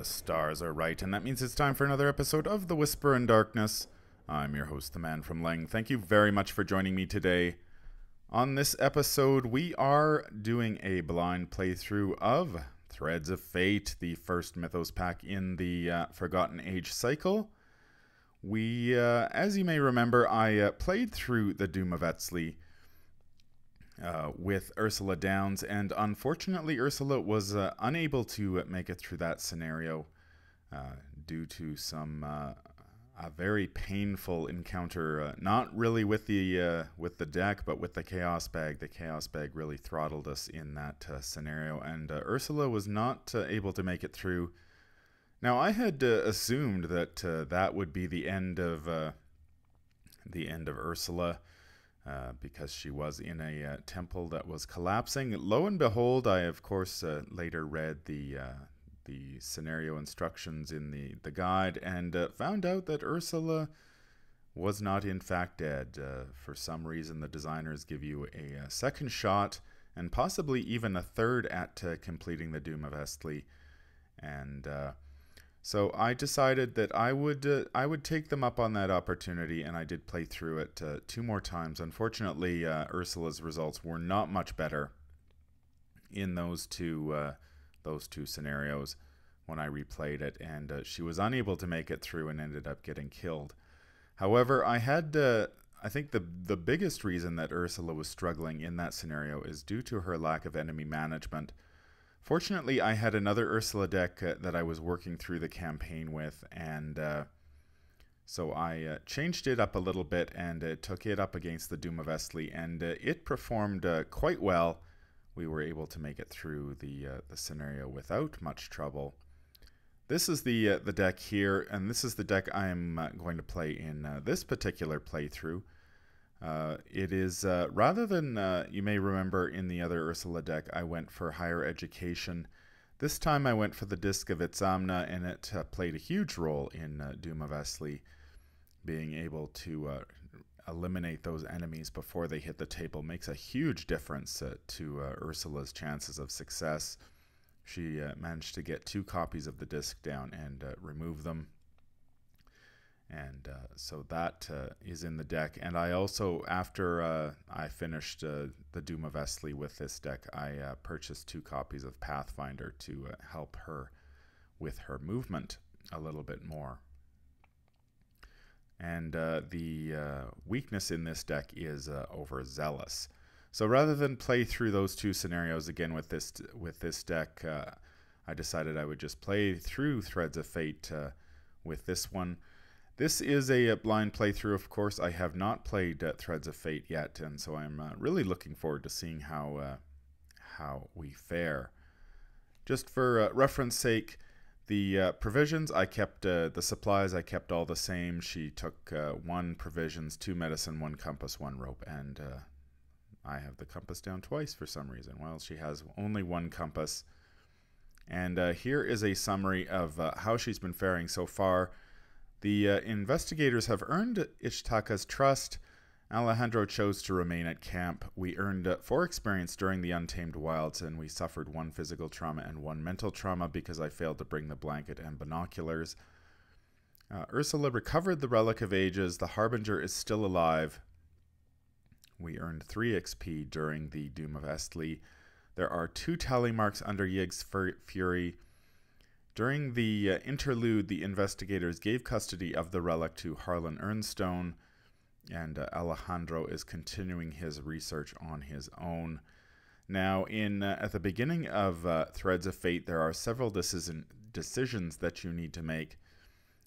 The stars are right, and that means it's time for another episode of The Whisperer in Darkness. I'm your host, the man from Leng. Thank you very much for joining me today. On this episode, we are doing a blind playthrough of Threads of Fate, the first Mythos pack in the uh, Forgotten Age cycle. We, uh, as you may remember, I uh, played through the Doom of Eztli uh, with Ursula Downs, and unfortunately, Ursula was uh, unable to make it through that scenario uh, due to some uh, a very painful encounter. Not really with the with the deck, but with the Chaos Bag. The Chaos Bag really throttled us in that scenario, and Ursula was not able to make it through. Now, I had assumed that that would be the end of the end of Ursula. Uh, because she was in a uh, temple that was collapsing. Lo and behold, I of course uh, later read the uh, the scenario instructions in the the guide and uh, found out that Ursula was not in fact dead. for some reason, the designers give you a, a, second shot and possibly even a third at completing the Doom of Eztli, and so I decided that I would uh, I would take them up on that opportunity, and I did play through it uh, two more times. Unfortunately, uh, Ursula's results were not much better in those two uh, those two scenarios when I replayed it, and uh, she was unable to make it through and ended up getting killed. However, I had uh, I think the the biggest reason that Ursula was struggling in that scenario is due to her lack of enemy management. Fortunately, I had another Ursula deck uh, that I was working through the campaign with, and uh, so I uh, changed it up a little bit and uh, took it up against the Doom of Eztli, and uh, it performed uh, quite well. We were able to make it through the the scenario without much trouble. This is the the deck here, and this is the deck I'm going to play in this particular playthrough. Uh, it is uh, rather than uh, you may remember in the other Ursula deck, I went for higher education. This time I went for the Disc of Itzamna, and it uh, played a huge role in uh, Doom of Eztli, being able to uh, eliminate those enemies before they hit the table makes a huge difference to Ursula's chances of success. She managed to get two copies of the disc down and remove them and uh, so that uh, is in the deck. And I also, after uh, I finished uh, the Doom of Eztli with this deck, I uh, purchased two copies of Pathfinder to uh, help her with her movement a little bit more. And the weakness in this deck is overzealous. So rather than play through those two scenarios again with this with this deck, I decided I would just play through Threads of Fate with this one. This is a blind playthrough, of course. I have not played uh, Threads of Fate yet, and so I'm uh, really looking forward to seeing how uh, how we fare. Just for uh, reference sake, the uh, provisions I kept uh, the supplies I kept all the same. She took one provisions, two medicine, one compass, one rope, and I have the compass down twice for some reason. Well, she has only one compass. And here is a summary of how she's been faring so far. The uh, investigators have earned Ichtaca's trust. Alejandro chose to remain at camp. We earned uh, four experience during the Untamed Wilds, and we suffered one physical trauma and one mental trauma because I failed to bring the blanket and binoculars. Uh, Ursula recovered the Relic of Ages. The Harbinger is still alive. We earned 3 XP during the Doom of Eztli. There are two tally marks under Yig's Fury. During the uh, interlude, the investigators gave custody of the relic to Harlan Earnstone, and uh, Alejandro is continuing his research on his own. Now, in uh, at the beginning of uh, Threads of Fate, there are several decision, decisions that you need to make.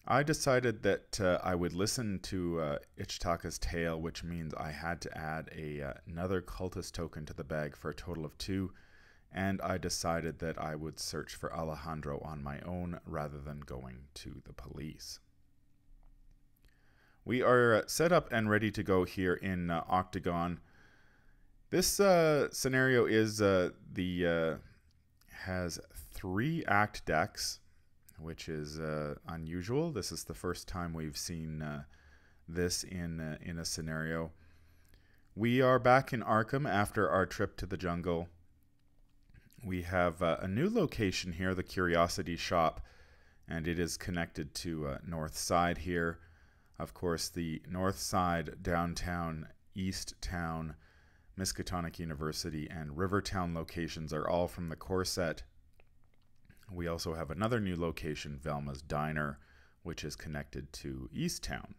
I decided that uh, I would listen to uh, Ichtaca's tale, which means I had to add a, another cultist token to the bag for a total of two and I decided that I would search for Alejandro on my own rather than going to the police. We are set up and ready to go here in uh, OCTGN. This uh, scenario is uh, the uh, has three act decks, which is uh, unusual. This is the first time we've seen uh, this in in a scenario. We are back in Arkham after our trip to the jungle we have uh, a new location here, the Curiosity Shop. and it is connected to uh, North Side here. Of course, the North Side, Downtown, East Town, Miskatonic University, and Rivertown locations are all from the core set. We also have another new location, Velma's Diner, which is connected to East Town.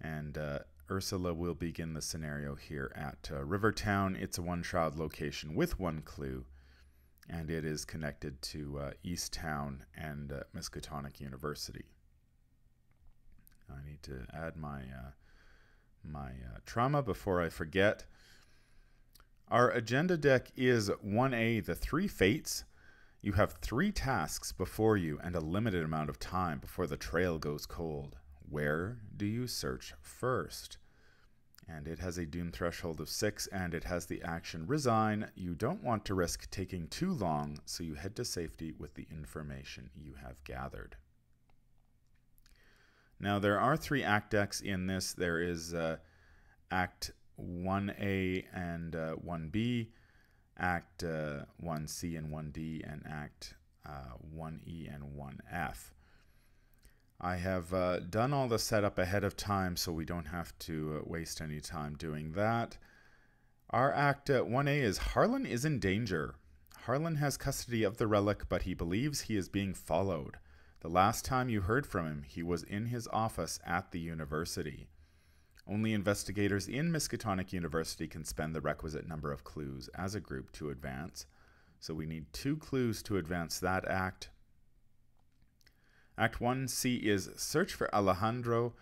And uh, Ursula will begin the scenario here at uh, Rivertown. It's a one child location with one clue, and it is connected to uh, East Town and uh, Miskatonic University. I need to add my uh, my uh, trauma before I forget. Our agenda deck is 1A, the three fates. You have three tasks before you and a limited amount of time before the trail goes cold. Where do you search first? And it has a doom threshold of 6 and it has the action resign. You don't want to risk taking too long, so you head to safety with the information you have gathered. Now, there are three act decks in this. There is uh, Act 1A and uh, 1B, Act uh, 1C and 1D, and Act 1E uh, and 1F. I have uh, done all the setup ahead of time so we don't have to uh, waste any time doing that. Our Act 1A is Harlan is in danger. Harlan has custody of the relic, but he believes he is being followed. The last time you heard from him, he was in his office at the university. Only investigators in Miskatonic University can spend the requisite number of clues as a group to advance. So we need two clues to advance that act. Act 1C is Search for Alejandro.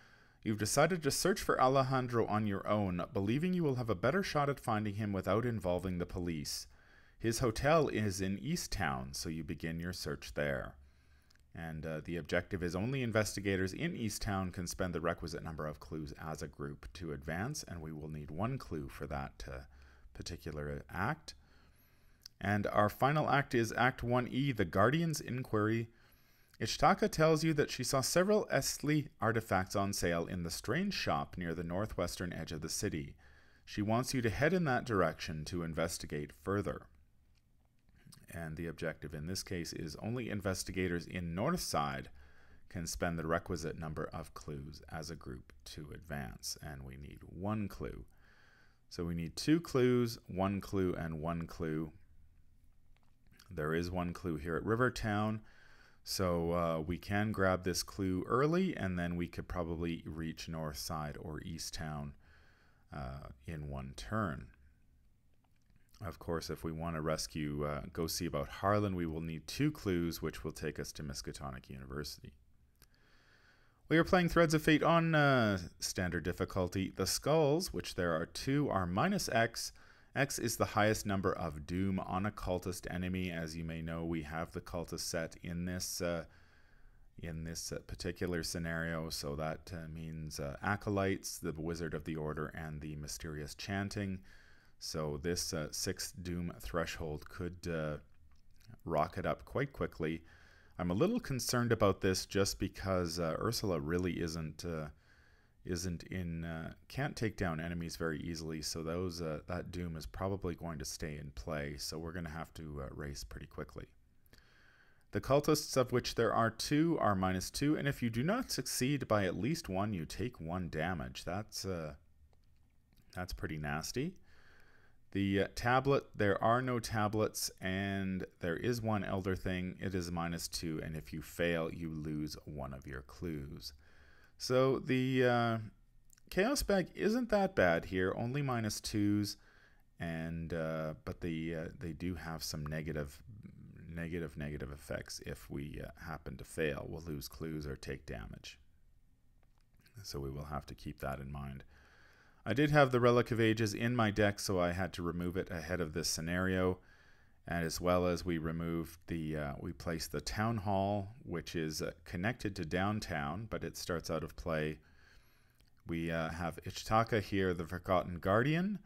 You've decided to search for Alejandro on your own, believing you will have a better shot at finding him without involving the police. His hotel is in East Town, so you begin your search there. And uh, the objective is only investigators in Easttown can spend the requisite number of clues as a group to advance, and we will need one clue for that uh, particular act. And our final act is Act 1E, The Guardian's Inquiry. Ichtaca tells you that she saw several Eztli artifacts on sale in the strange shop near the northwestern edge of the city. She wants you to head in that direction to investigate further and the objective in this case is only investigators in Northside can spend the requisite number of clues as a group to advance, and we need one clue. So we need two clues, one clue, and one clue. There is one clue here at Rivertown, so uh, we can grab this clue early, and then we could probably reach Northside or Easttown uh, in one turn. Of course, if we want to rescue, uh, go see about Harlan, we will need two clues, which will take us to Miskatonic University. We are playing Threads of Fate on uh, standard difficulty. The skulls, which there are two, are minus X. X is the highest number of doom on a cultist enemy. As you may know, we have the cultist set in this uh, in this uh, particular scenario. So that uh, means uh, acolytes, the wizard of the order, and the mysterious chanting. So this uh, sixth Doom threshold could uh, rocket up quite quickly. I'm a little concerned about this just because Ursula really isn't isn't in uh, can't take down enemies very easily. So those uh, that Doom is probably going to stay in play. So we're going to have to race pretty quickly. The cultists, of which there are two, are minus two, and if you do not succeed by at least one, you take one damage. That's that's pretty nasty. The uh, tablet, there are no tablets, and there is one elder thing. It is minus two, and if you fail, you lose one of your clues. So the uh, Chaos Bag isn't that bad here, only minus twos, and uh, but the uh, they do have some negative, negative, negative effects if we uh, happen to fail. We'll lose clues or take damage. So we will have to keep that in mind. I did have the Relic of Ages in my deck, so I had to remove it ahead of this scenario. And as well as we removed the, uh, we placed the Town Hall, which is uh, connected to downtown, but it starts out of play. We uh, have Ichtaca here, the Forgotten Guardian.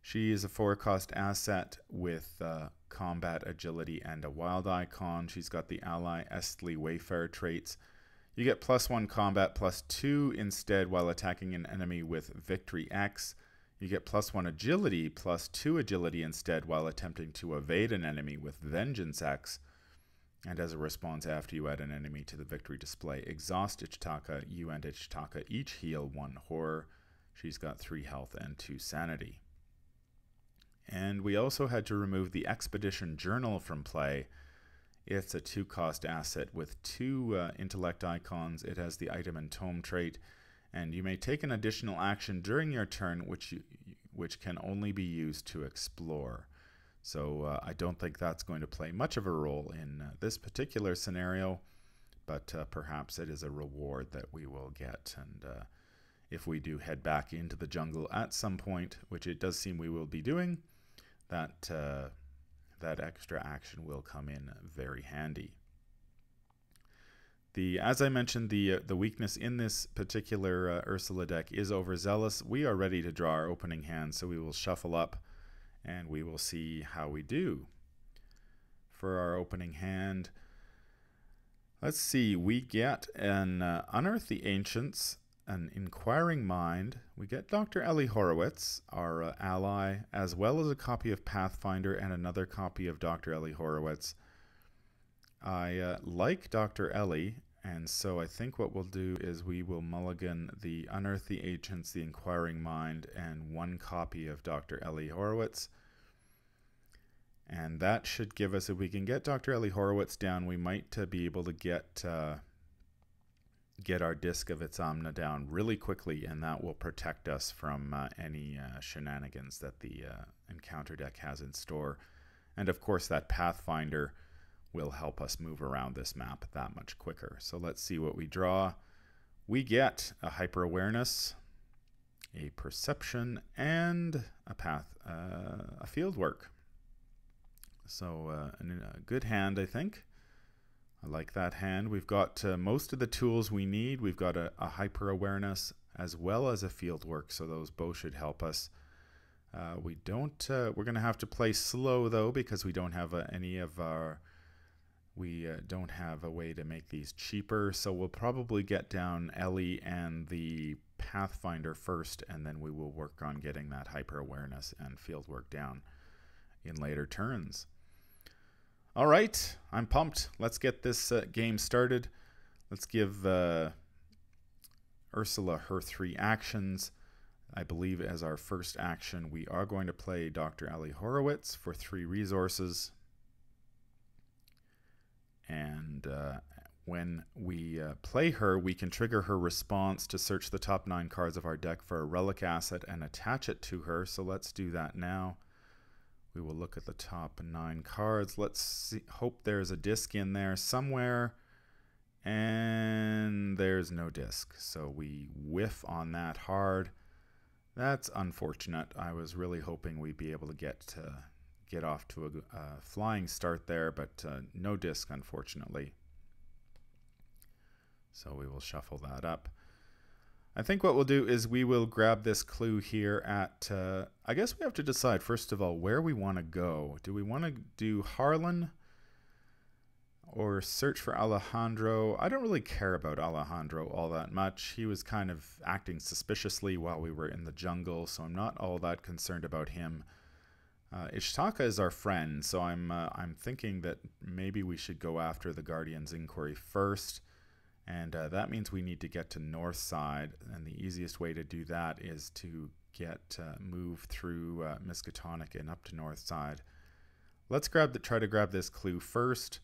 She is a four cost asset with uh, combat agility and a wild icon. She's got the ally Eztli Wayfarer traits you get plus one combat, plus two instead while attacking an enemy with Victory X. You get plus one agility, plus two agility instead while attempting to evade an enemy with Vengeance X. And as a response, after you add an enemy to the victory display, exhaust Ichitaka, you and Ichitaka each heal one horror. She's got three health and two sanity. And we also had to remove the Expedition Journal from play. It's a two cost asset with two uh, intellect icons. It has the item and tome trait, and you may take an additional action during your turn, which, you, which can only be used to explore. So uh, I don't think that's going to play much of a role in uh, this particular scenario, but uh, perhaps it is a reward that we will get. And uh, if we do head back into the jungle at some point, which it does seem we will be doing, that uh, that extra action will come in very handy. The, as I mentioned, the uh, the weakness in this particular Ursula deck is overzealous. We are ready to draw our opening hand, so we will shuffle up and we will see how we do. For our opening hand, let's see, we get an uh, Unearth the Ancients, an Inquiring Mind. We get Dr. Elli Horowitz, our uh, ally, as well as a copy of Pathfinder and another copy of Dr. Elli Horowitz. I uh, like Dr. Elli, and so I think what we'll do is we will mulligan the Unearth the Ancients, the Inquiring Mind, and one copy of Dr. Elli Horowitz. And that should give us, if we can get Dr. Elli Horowitz down, we might uh, be able to get uh, get our Disc of Itzamna down really quickly, and that will protect us from uh, any uh, shenanigans that the uh, encounter deck has in store. And of course, that Pathfinder will help us move around this map that much quicker. So let's see what we draw. We get a hyper awareness, a perception, and a path, uh, a field work. So uh, a good hand, I think. I like that hand. We've got uh, most of the tools we need. We've got a, a, hyper awareness as well as a field work, so those both should help us. Uh, we don't. Uh, we're going to have to play slow though because we don't have uh, any of our. We uh, don't have a way to make these cheaper, so we'll probably get down Elli and the Pathfinder first, and then we will work on getting that hyper awareness and field work down in later turns. All right, I'm pumped. Let's get this uh, game started. Let's give uh, Ursula her three actions. I believe as our first action, we are going to play Dr. Elli Horowitz for three resources. And uh, when we uh, play her, we can trigger her response to search the top nine cards of our deck for a relic asset and attach it to her. So let's do that now. We will look at the top nine cards. Let's see, hope there's a disc in there somewhere. And there's no disc. So we whiff on that hard. That's unfortunate. I was really hoping we'd be able to get to get off to a uh, flying start there, but uh, no disc, unfortunately. So we will shuffle that up. I think what we'll do is we will grab this clue here at, uh, I guess we have to decide, first of all, where we want to go. Do we want to do Harlan or search for Alejandro? I don't really care about Alejandro all that much. He was kind of acting suspiciously while we were in the jungle, so I'm not all that concerned about him. Uh, Ichitaka is our friend, so I'm uh, I'm thinking that maybe we should go after the Guardian's inquiry first. And uh, that means we need to get to north side. And the easiest way to do that is to get uh, move through uh, Miskatonic and up to north side. Let's grab the, try to grab this clue first.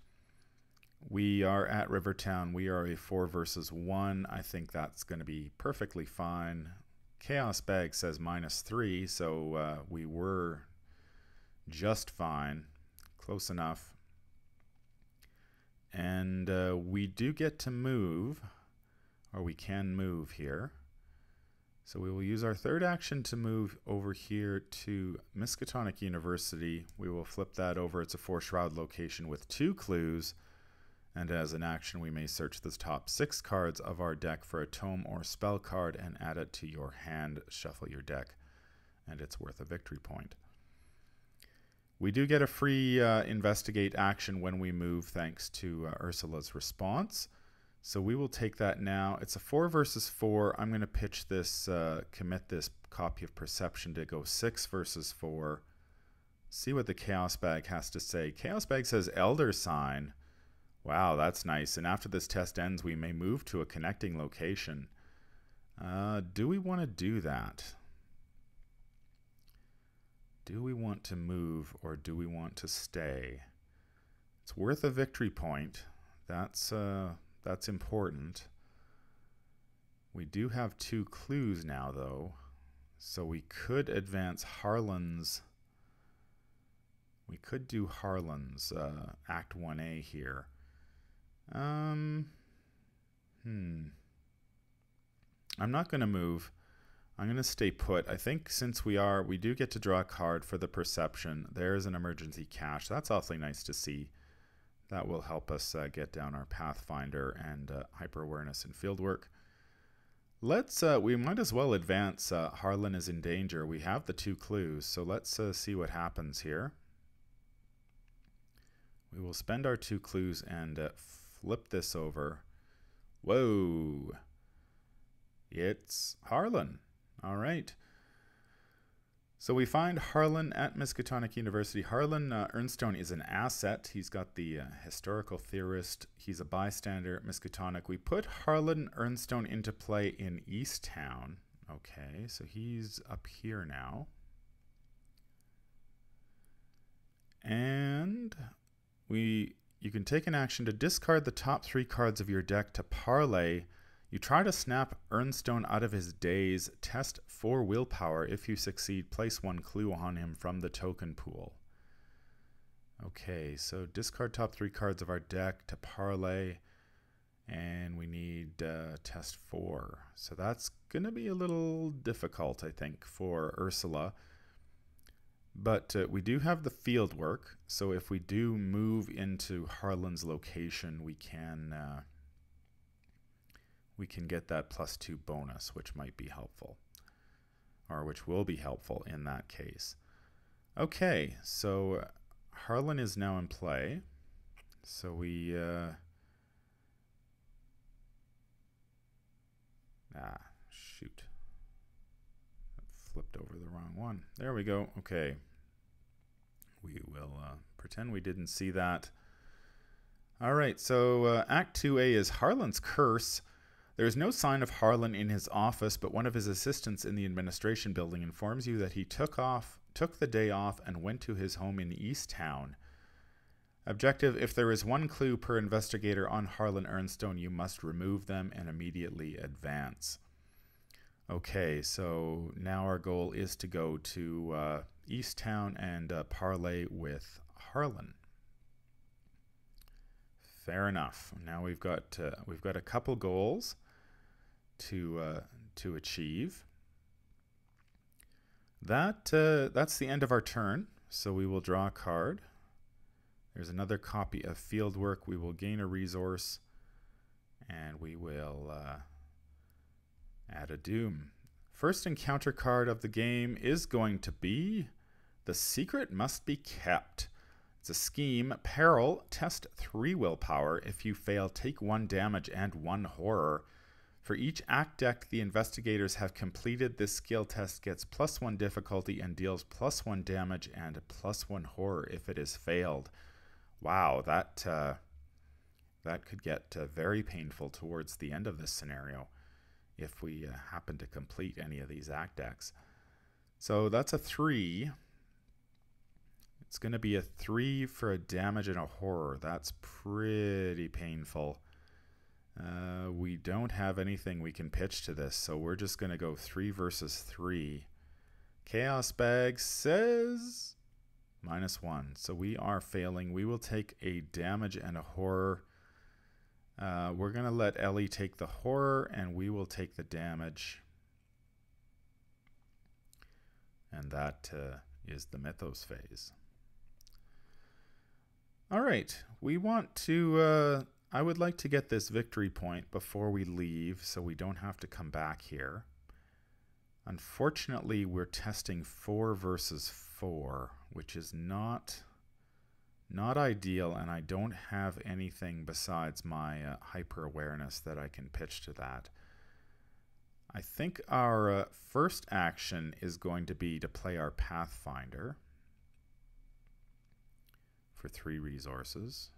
We are at Rivertown. We are a four versus one. I think that's going to be perfectly fine. Chaos Bag says minus three, so uh, we were just fine. Close enough. And uh, we do get to move, or we can move here. So we will use our third action to move over here to Miskatonic University. We will flip that over. It's a four shroud location with two clues. And as an action, we may search the top six cards of our deck for a tome or spell card and add it to your hand. Shuffle your deck, and it's worth a victory point. We do get a free uh, investigate action when we move, thanks to uh, Ursula's response. So we will take that now. It's a four versus four. I'm going to pitch this, uh, commit this copy of Perception to go six versus four. See what the Chaos Bag has to say. Chaos Bag says Elder Sign. Wow, that's nice. And after this test ends, we may move to a connecting location. Uh, do we want to do that? Do we want to move or do we want to stay? It's worth a victory point. That's uh, that's important. We do have two clues now, though, so we could advance Harlan's. We could do Harlan's uh, Act 1A here. Um, hmm. I'm not going to move. I'm going to stay put. I think since we are, we do get to draw a card for the perception. There's an emergency cache. That's awfully nice to see. That will help us uh, get down our Pathfinder and uh, hyper awareness and fieldwork. Let's, uh, we might as well advance uh, Harlan is in danger. We have the two clues, so let's uh, see what happens here. We will spend our two clues and uh, flip this over. Whoa. It's Harlan. All right. So we find Harlan at Miskatonic University. Harlan uh, Earnstone is an asset. He's got the uh, historical theorist. He's a bystander at Miskatonic. We put Harlan Earnstone into play in Easttown. Okay, so he's up here now. And we you can take an action to discard the top three cards of your deck to parlay you try to snap Earnstone out of his daze. Test for willpower. If you succeed, place one clue on him from the token pool. Okay, so discard top three cards of our deck to parlay. And we need uh, test four. So that's going to be a little difficult, I think, for Ursula. But uh, we do have the field work. So if we do move into Harlan's location, we can. Uh, we can get that plus two bonus, which might be helpful, or which will be helpful in that case. Okay, so Harlan is now in play. So we. Uh, ah, shoot. Flipped over the wrong one. There we go. Okay. We will uh, pretend we didn't see that. All right, so uh, Act 2A is Harlan's Curse. There is no sign of Harlan in his office, but one of his assistants in the administration building informs you that he took off took the day off and went to his home in Easttown. Objective If there is one clue per investigator on Harlan Earnstone, you must remove them and immediately advance. Okay, so now our goal is to go to uh, Easttown and uh, parlay with Harlan. Fair enough. Now we've got uh, we've got a couple goals to uh, to achieve. That uh, that's the end of our turn. So we will draw a card. There's another copy of Fieldwork. We will gain a resource, and we will uh, add a Doom. First encounter card of the game is going to be the secret must be kept. It's a scheme. Peril. Test three willpower. If you fail, take one damage and one horror. For each act deck the investigators have completed, this skill test gets plus one difficulty and deals plus one damage and plus one horror if it is failed. Wow, that uh, that could get uh, very painful towards the end of this scenario if we uh, happen to complete any of these act decks. So that's a three. It's going to be a three for a damage and a horror. That's pretty painful. Uh, we don't have anything we can pitch to this, so we're just going to go three versus three. Chaos Bag says minus one. So we are failing. We will take a damage and a horror. Uh, we're going to let Elli take the horror, and we will take the damage. And that uh, is the Mythos phase. All right, we want to uh, I would like to get this victory point before we leave so we don't have to come back here. Unfortunately, we're testing 4 versus 4, which is not not ideal, and I don't have anything besides my uh, hyper awareness that I can pitch to that. I think our uh, first action is going to be to play our Pathfinder for three resources.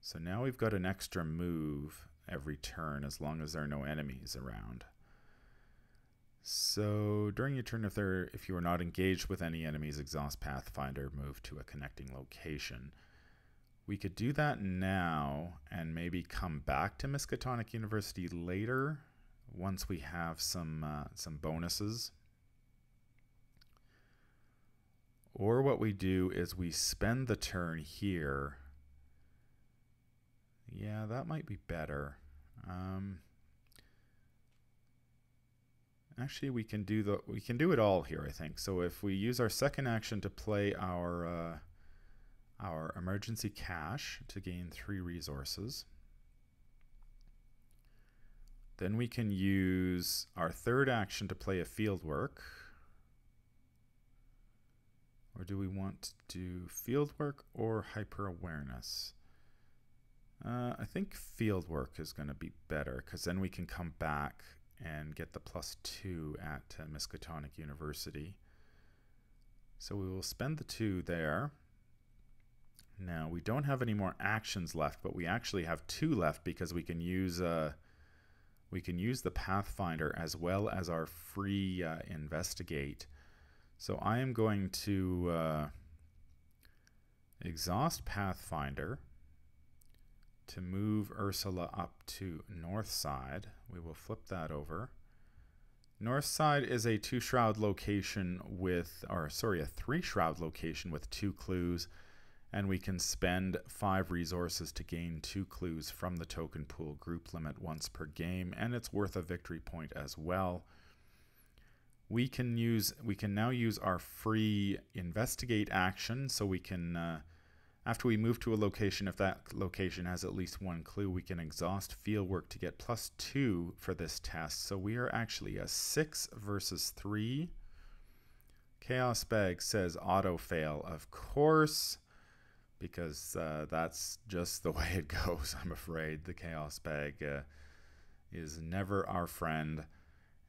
So now we've got an extra move every turn as long as there are no enemies around. So during your turn, if there if you are not engaged with any enemies, exhaust Pathfinder, move to a connecting location. We could do that now and maybe come back to Miskatonic University later once we have some uh, some bonuses. Or what we do is we spend the turn here. Yeah, that might be better. Um, actually, we can do the we can do it all here. I think so. If we use our second action to play our uh, our emergency cache to gain three resources. Then we can use our third action to play a field work. Or do we want to do field work or hyper awareness? Uh, I think field work is going to be better because then we can come back and get the plus two at uh, Miskatonic University. So we will spend the two there. Now we don't have any more actions left, but we actually have two left because we can use uh, we can use the Pathfinder as well as our free uh, investigate. So I am going to uh, exhaust Pathfinder to move Ursula up to north side. We will flip that over. North side is a two shroud location with, or sorry, a three shroud location with two clues and we can spend five resources to gain two clues from the token pool group limit once per game, and it's worth a victory point as well. We can use we can now use our free investigate action, so we can uh, after we move to a location, if that location has at least one clue, we can exhaust fieldwork to get plus two for this test. So we are actually a six versus three. Chaos Bag says auto fail. Of course because uh, that's just the way it goes. I'm afraid the chaos bag uh, is never our friend,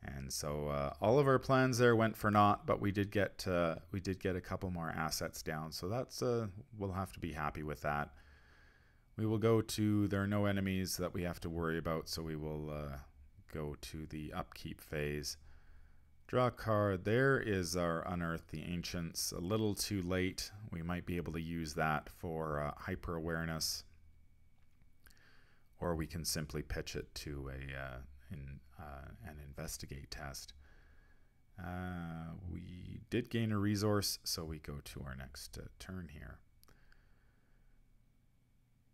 and so uh, all of our plans there went for naught. But we did get uh, we did get a couple more assets down, so that's uh, we'll have to be happy with that. We will go to there are no enemies that we have to worry about, so we will uh, go to the upkeep phase. Draw a card. There is our Unearth the Ancients. A little too late. We might be able to use that for uh, hyper awareness. Or we can simply pitch it to a uh, in, uh, an investigate test. Uh, we did gain a resource, so we go to our next uh, turn here.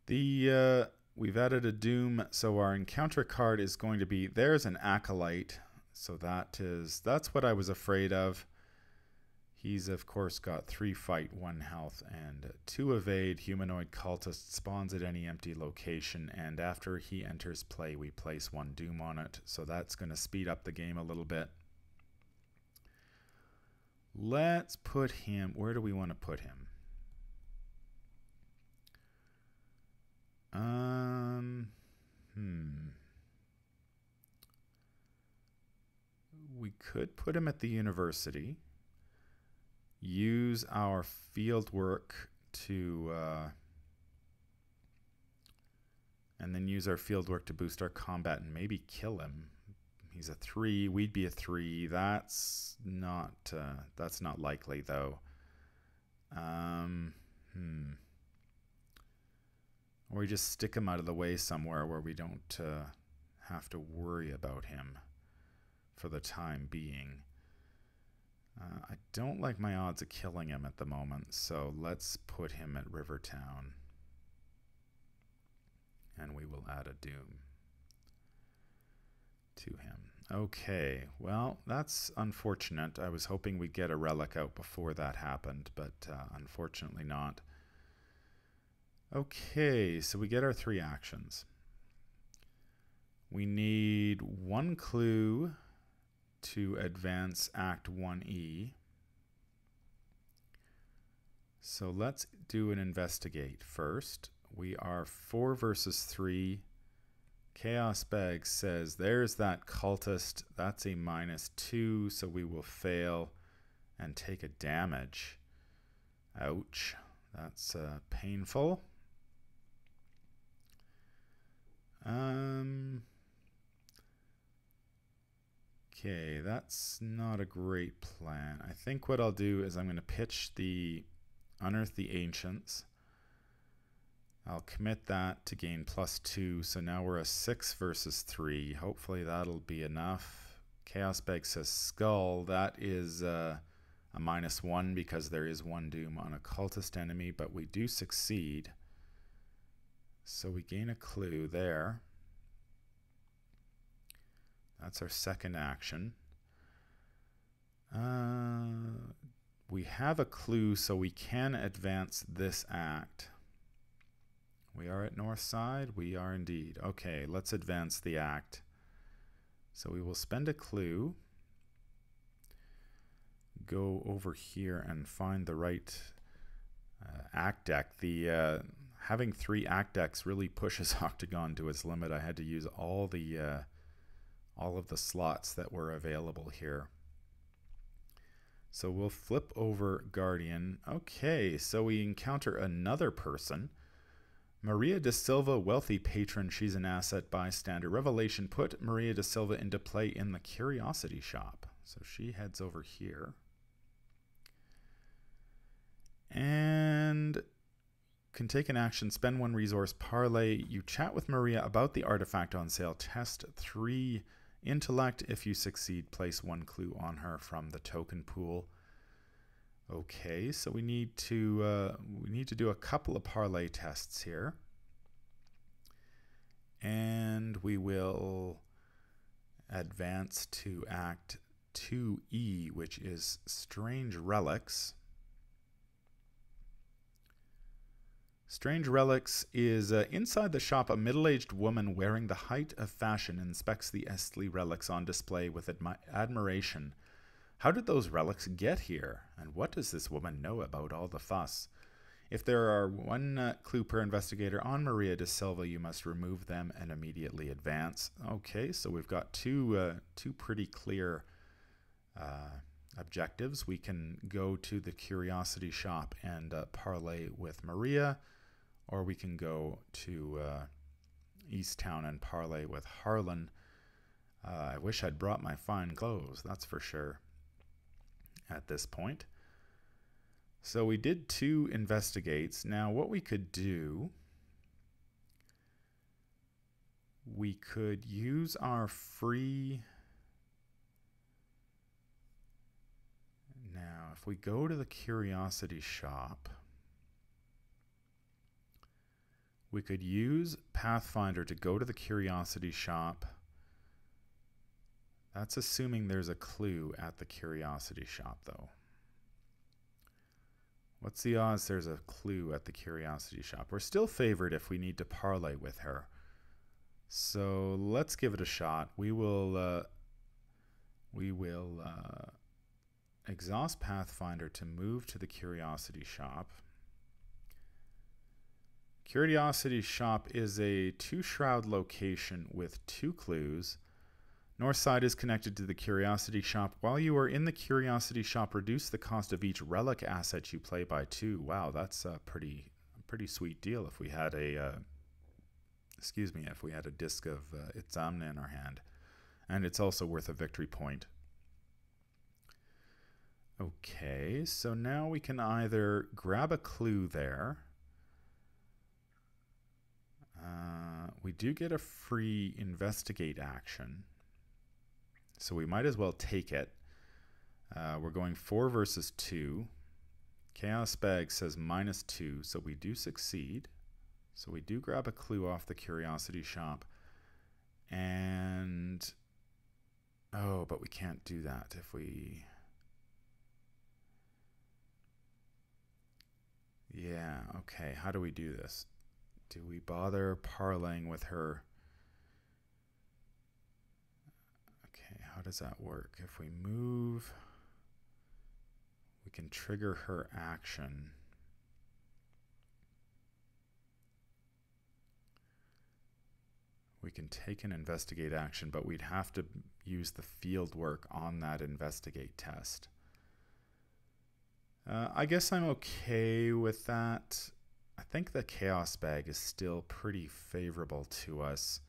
The uh, we've added a doom, so our encounter card is going to be there's an acolyte so that is that's what I was afraid of. He's of course got three fight, one health, and two evade. Humanoid cultist spawns at any empty location, and after he enters play, we place one doom on it. So that's going to speed up the game a little bit. Let's put him. Where do we want to put him? Um. Hmm. we could put him at the university, use our field work to, uh, and then use our field work to boost our combat and maybe kill him. He's a three. We'd be a three. That's not. Uh, that's not likely though. Um, hmm. Or we just stick him out of the way somewhere where we don't uh, have to worry about him for the time being. Uh, I don't like my odds of killing him at the moment, so let's put him at Rivertown. And we will add a doom to him. Okay, well, that's unfortunate. I was hoping we'd get a relic out before that happened, but uh, unfortunately not. Okay, so we get our three actions. We need one clue to advance Act 1E. So let's do an investigate first. We are 4 versus 3. Chaos Bag says there's that cultist. That's a minus 2, so we will fail and take a damage. Ouch. That's uh, painful. Um. Okay, that's not a great plan. I think what I'll do is I'm going to pitch the Unearth the Ancients. I'll commit that to gain plus two. So now we're a six versus three. Hopefully that'll be enough. Chaos Bag says Skull. That is uh, a minus one because there is one doom on a cultist enemy, but we do succeed. So we gain a clue there. That's our second action. Uh, we have a clue, so we can advance this act. We are at north side. We are indeed. Okay, let's advance the act. So we will spend a clue. Go over here and find the right uh, act deck. The uh, having three act decks really pushes OCTGN to its limit. I had to use all the uh, all of the slots that were available here. So we'll flip over Guardian. Okay, so we encounter another person. Maria da Silva, wealthy patron. She's an asset bystander. Revelation put Maria da Silva into play in the Curiosity Shop. So she heads over here. And can take an action, spend one resource, parlay. You chat with Maria about the artifact on sale. Test three intellect. If you succeed, place one clue on her from the token pool. Okay, so we need to uh, we need to do a couple of parlay tests here, and we will advance to Act 2E, which is Strange Relics. Strange Relics is uh, inside the shop. A middle aged woman wearing the height of fashion inspects the Eztli relics on display with admi- admiration. How did those relics get here? And what does this woman know about all the fuss? If there are one uh, clue per investigator on Maria de Silva, you must remove them and immediately advance. Okay, so we've got two uh, two pretty clear uh, objectives. We can go to the curiosity shop and uh, parlay with Maria, or we can go to uh, East Town and parlay with Harlan. Uh, I wish I'd brought my fine clothes, that's for sure at this point. So we did two investigates. Now, what we could do, we could use our free. Now, if we go to the curiosity shop, we could use Pathfinder to go to the curiosity shop that's assuming there's a clue at the curiosity shop, though. What's the odds there's a clue at the curiosity shop? We're still favored if we need to parlay with her. So let's give it a shot. We will uh, we will uh, exhaust Pathfinder to move to the curiosity shop. Curiosity shop is a two shroud location with two clues North side is connected to the Curiosity Shop. While you are in the Curiosity Shop, reduce the cost of each relic asset you play by two. Wow, that's a pretty, pretty sweet deal. If we had a, uh, excuse me, if we had a disc of uh, Itzamna in our hand, and it's also worth a victory point. Okay, so now we can either grab a clue there. Uh, we do get a free investigate action. So we might as well take it. Uh, we're going 4 versus 2. Chaos Bag says minus 2, so we do succeed. So we do grab a clue off the Curiosity Shop. And... Oh, but we can't do that if we... Yeah, okay. How do we do this? Do we bother parlaying with her Okay, how does that work? If we move, we can trigger her action. We can take an investigate action, but we'd have to use the field work on that investigate test. Uh, I guess I'm okay with that. I think the chaos bag is still pretty favorable to us.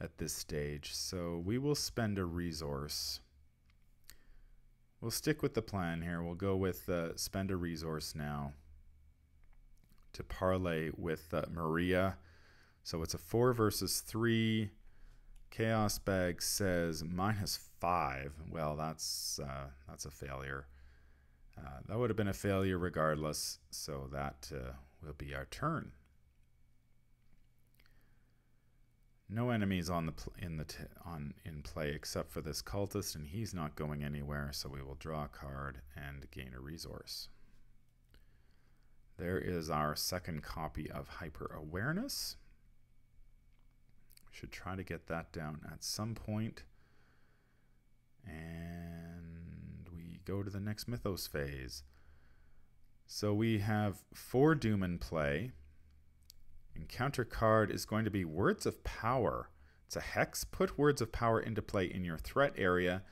at this stage. So we will spend a resource. We'll stick with the plan here. We'll go with uh, spend a resource now to parlay with uh, Maria. So it's a four versus three. Chaos Bag says minus five. Well, that's uh, that's a failure. Uh, that would have been a failure regardless. So that uh, will be our turn. No enemies on the in the on in play except for this cultist, and he's not going anywhere. So we will draw a card and gain a resource. There is our second copy of Hyper Awareness. We Should try to get that down at some point. And we go to the next Mythos phase. So we have four Doom in play. Encounter card is going to be Words of Power. It's a hex. Put Words of Power into play in your threat area.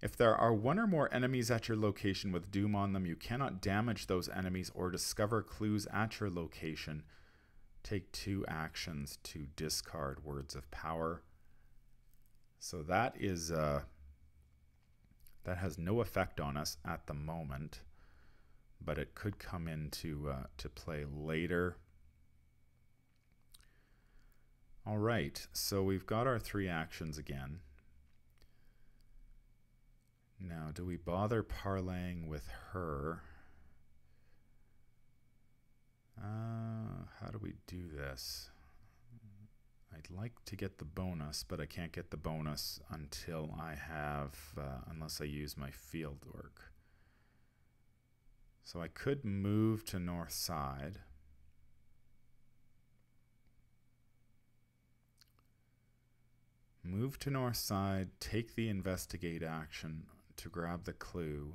If there are one or more enemies at your location with Doom on them, you cannot damage those enemies or discover clues at your location. Take two actions to discard Words of Power. So that is uh, that has no effect on us at the moment, but it could come into uh, to play later. All right, so we've got our three actions again. Now, do we bother parlaying with her? Uh, how do we do this? I'd like to get the bonus, but I can't get the bonus until I have, uh, unless I use my field work. So I could move to north side. Move to north side, take the investigate action to grab the clue,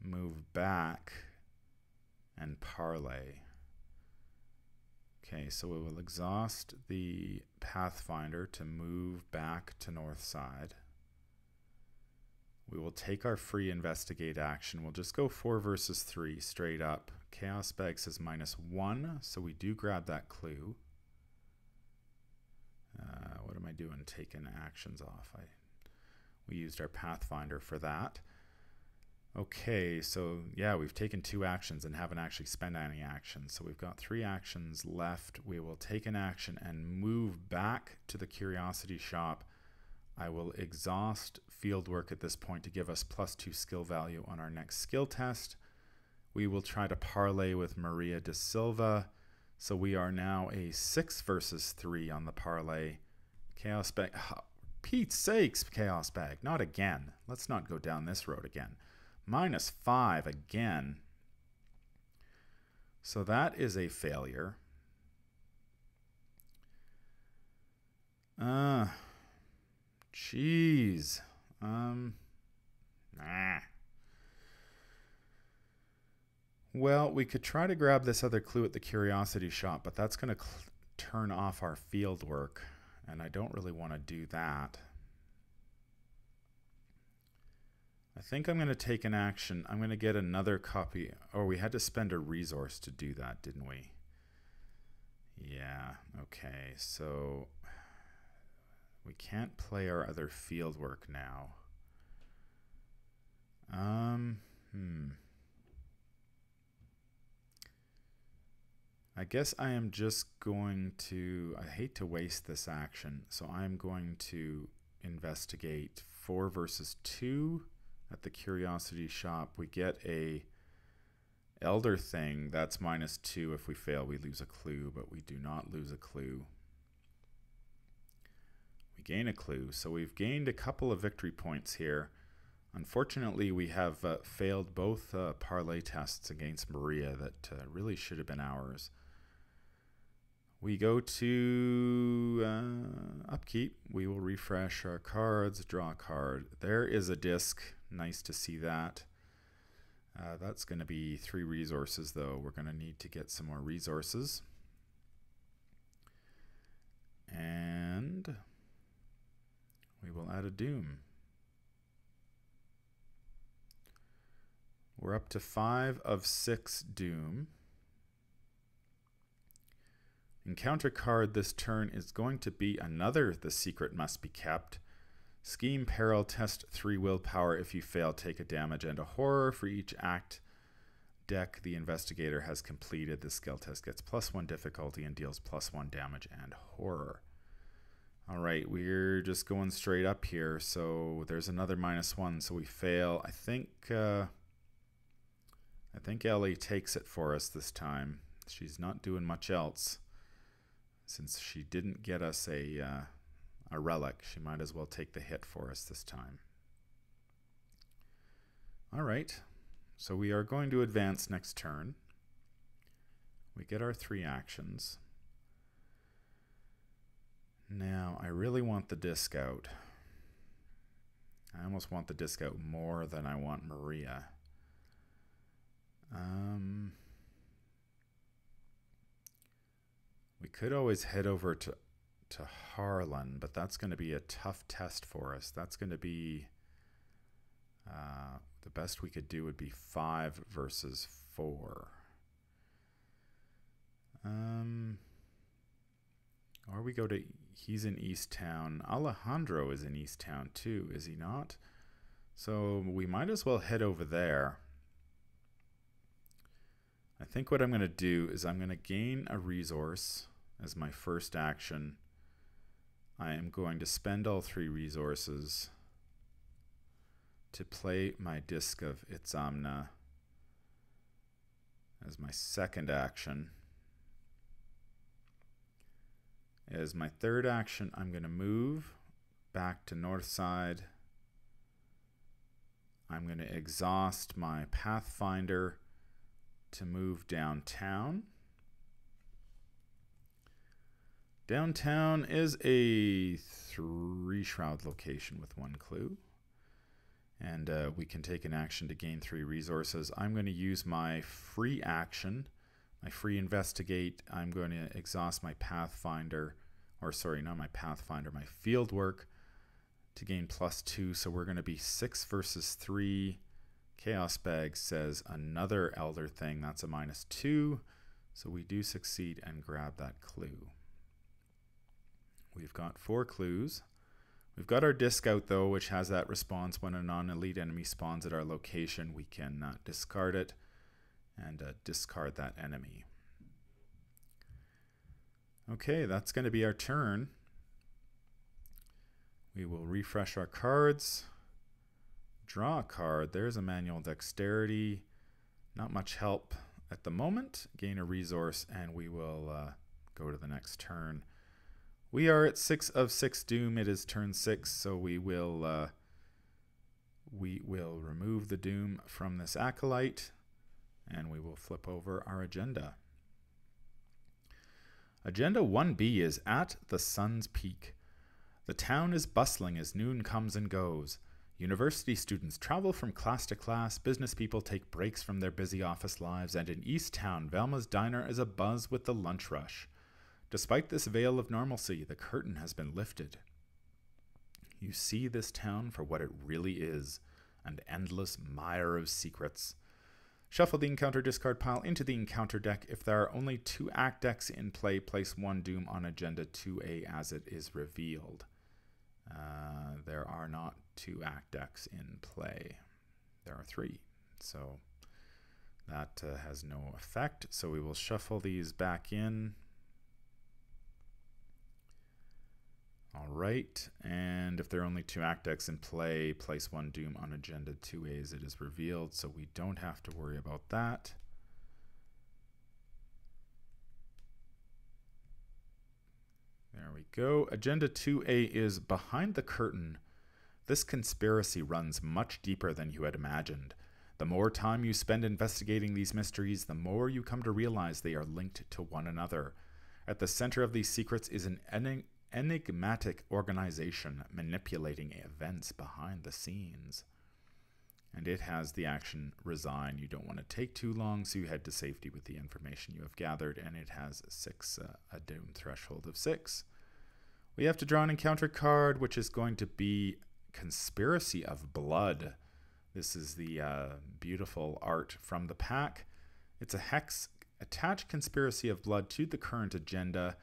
move back, and parlay. Okay, so we will exhaust the Pathfinder to move back to north side. We will take our free investigate action. We'll just go four versus three straight up. Chaos Bag says minus one, so we do grab that clue. Uh, what am I doing? Taking actions off. I we used our Pathfinder for that. Okay, so yeah, we've taken two actions and haven't actually spent any actions. So we've got three actions left. We will take an action and move back to the Curiosity Shop. I will exhaust field work at this point to give us plus two skill value on our next skill test. We will try to parlay with Maria DeSilva. So we are now a six versus three on the parlay. Chaos Bag. Oh, Pete's sakes, Chaos Bag. Not again. Let's not go down this road again. Minus five again. So that is a failure. Uh, jeez. Um, nah. Well, we could try to grab this other clue at the curiosity shop, but that's going to turn off our field work, and I don't really want to do that. I think I'm going to take an action. I'm going to get another copy. Oh, we had to spend a resource to do that, didn't we? Yeah, okay. So we can't play our other field work now. Um, hmm. I guess I am just going to, I hate to waste this action, so I'm going to investigate 4 versus 2 at the curiosity shop. We get a elder thing, that's minus 2. If we fail, we lose a clue, but we do not lose a clue. Gain a clue, so we've gained a couple of victory points here. Unfortunately, we have uh, failed both uh, parlay tests against Maria that uh, really should have been ours. We go to uh, upkeep. We will refresh our cards, draw a card. There is a disc. Nice to see that. Uh, that's going to be three resources, though. We're going to need to get some more resources. And we will add a doom. We're up to five of six doom. Encounter card this turn is going to be another The Secret Must Be Kept. Scheme, Peril, test 3 willpower. If you fail, take a damage and a horror for each act deck the investigator has completed. The skill test gets plus 1 difficulty and deals plus 1 damage and horror. All right, we're just going straight up here. So there's another minus 1, so we fail. I think uh, I think Elli takes it for us this time. She's not doing much else. Since she didn't get us a uh, a relic, she might as well take the hit for us this time. All right, so we are going to advance next turn. We get our three actions. Now, I really want the disc out. I almost want the disc out more than I want Maria. Um, we could always head over to to Harlan, but that's going to be a tough test for us. That's going to be uh, the best we could do would be five versus four. Um, or we go to he's in East Town. Alejandro is in East Town too, is he not? So we might as well head over there. I think what I'm going to do is I'm going to gain a resource as my first action. I am going to spend all three resources to play my Disc of Itzamna as my second action. As my third action, I'm going to move back to north side. I'm going to exhaust my Pathfinder to move downtown. Downtown is a three shroud location with one clue. And uh, we can take an action to gain three resources. I'm going to use my free action, my free investigate. I'm going to exhaust my Pathfinder, or sorry, not my Pathfinder, my field work to gain plus two. So we're going to be six versus three. Chaos Bag says another Elder thing. That's a minus two. So we do succeed and grab that clue. We've got four clues. We've got our disc out though, which has that response when a non-elite enemy spawns at our location. We can uh, discard it and uh, discard that enemy. Okay, that's going to be our turn. We will refresh our cards. Draw a card. There's a manual dexterity. Not much help at the moment. Gain a resource, and we will uh, go to the next turn. We are at six of six doom. It is turn six, so we will uh, we will remove the doom from this acolyte, and we will flip over our agenda. Agenda 1B is at the sun's peak. The town is bustling as noon comes and goes. University students travel from class to class, business people take breaks from their busy office lives, and in East Town, Velma's diner is abuzz with the lunch rush. Despite this veil of normalcy, the curtain has been lifted. You see this town for what it really is an endless mire of secrets. Shuffle the encounter discard pile into the encounter deck. If there are only two act decks in play, place one Doom on Agenda 2A as it is revealed. Uh, there are not two act decks in play. There are three. So that uh, has no effect. So we will shuffle these back in. All right, and if there are only two act decks in play, place one Doom on agenda 2A it is revealed, so we don't have to worry about that. There we go. Agenda 2A is Behind the Curtain. This conspiracy runs much deeper than you had imagined. The more time you spend investigating these mysteries, the more you come to realize they are linked to one another. At the center of these secrets is an enigmatic organization manipulating events behind the scenes. And it has the action resign. You don't want to take too long, so you head to safety with the information you have gathered, and it has six, uh, a doom threshold of six. We have to draw an encounter card, which is going to be Conspiracy of Blood. This is the uh, beautiful art from the pack. It's a hex attach Conspiracy of Blood to the current agenda.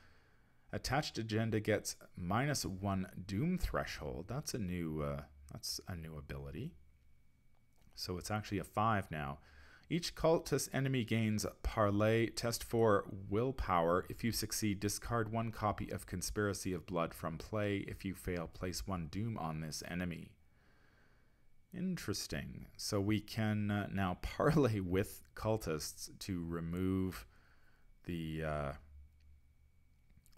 Attached agenda gets minus one Doom threshold. That's a new uh, that's a new ability. So it's actually a five now. Each cultist enemy gains Parlay. Test for willpower. If you succeed, discard one copy of Conspiracy of Blood from play. If you fail, place one Doom on this enemy. Interesting. So we can uh, now parlay with cultists to remove the uh,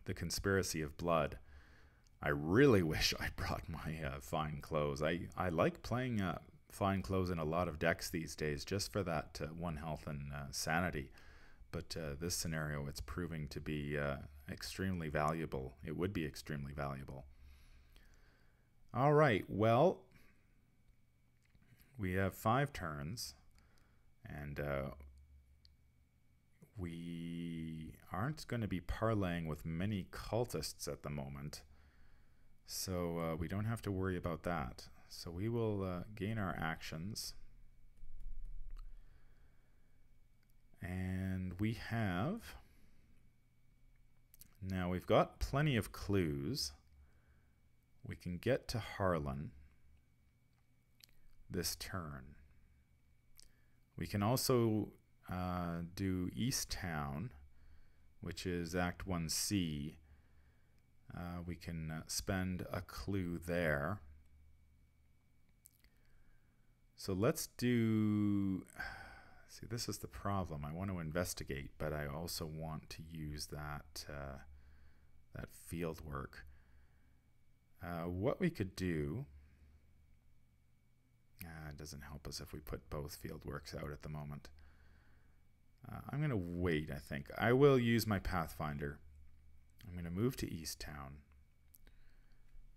the conspiracy of blood. I really wish I brought my uh, fine clothes. I I like playing uh, fine clothes in a lot of decks these days, just for that uh, one health and uh, sanity. But uh, this scenario, it's proving to be uh, extremely valuable. It would be extremely valuable. All right. Well, we have five turns, and we aren't going to be parlaying with many cultists at the moment, so uh, we don't have to worry about that. So we will uh, gain our actions. And we have, now we've got plenty of clues. We can get to Harlan this turn. We can also uh, do East Town, which is Act 1C. Uh, we can uh, spend a clue there. So let's do. See, this is the problem. I want to investigate, but I also want to use that uh, that field work. Uh, what we could do. Uh, it doesn't help us if we put both field works out at the moment. Uh, I'm going to wait, I think. I will use my Pathfinder. I'm going to move to East Town.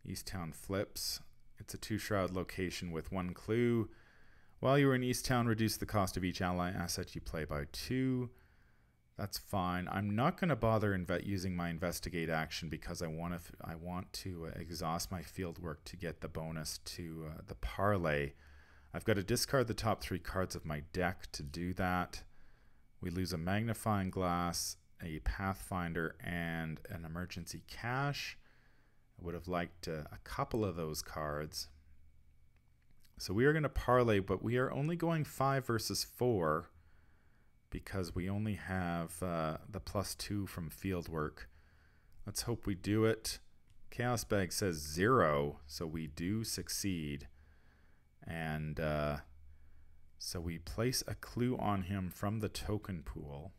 East Town flips. It's a two shroud location with one clue. While you are in East Town, reduce the cost of each ally asset you play by two. That's fine. I'm not going to bother inve- using my investigate action because I want to. F- I want to uh, exhaust my field work to get the bonus to uh, the parlay. I've got to discard the top three cards of my deck to do that. We lose a magnifying glass, a pathfinder, and an emergency cache. I would have liked uh, a couple of those cards. So we are going to parlay, but we are only going five versus four because we only have uh, the plus two from field work. Let's hope we do it. Chaos Bag says zero, so we do succeed. And uh, so we place a clue on him from the token pool.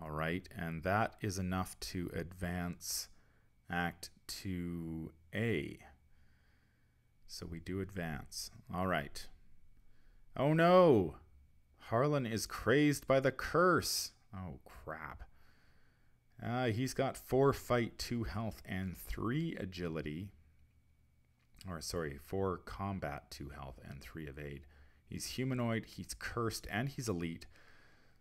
All right, and that is enough to advance Act 2A. So we do advance. All right. Oh no! Harlan is crazed by the curse. Oh crap. Uh, he's got 4 fight, 2 health, and 3 agility or sorry, four combat, two health, and three evade. He's humanoid, he's cursed, and he's elite.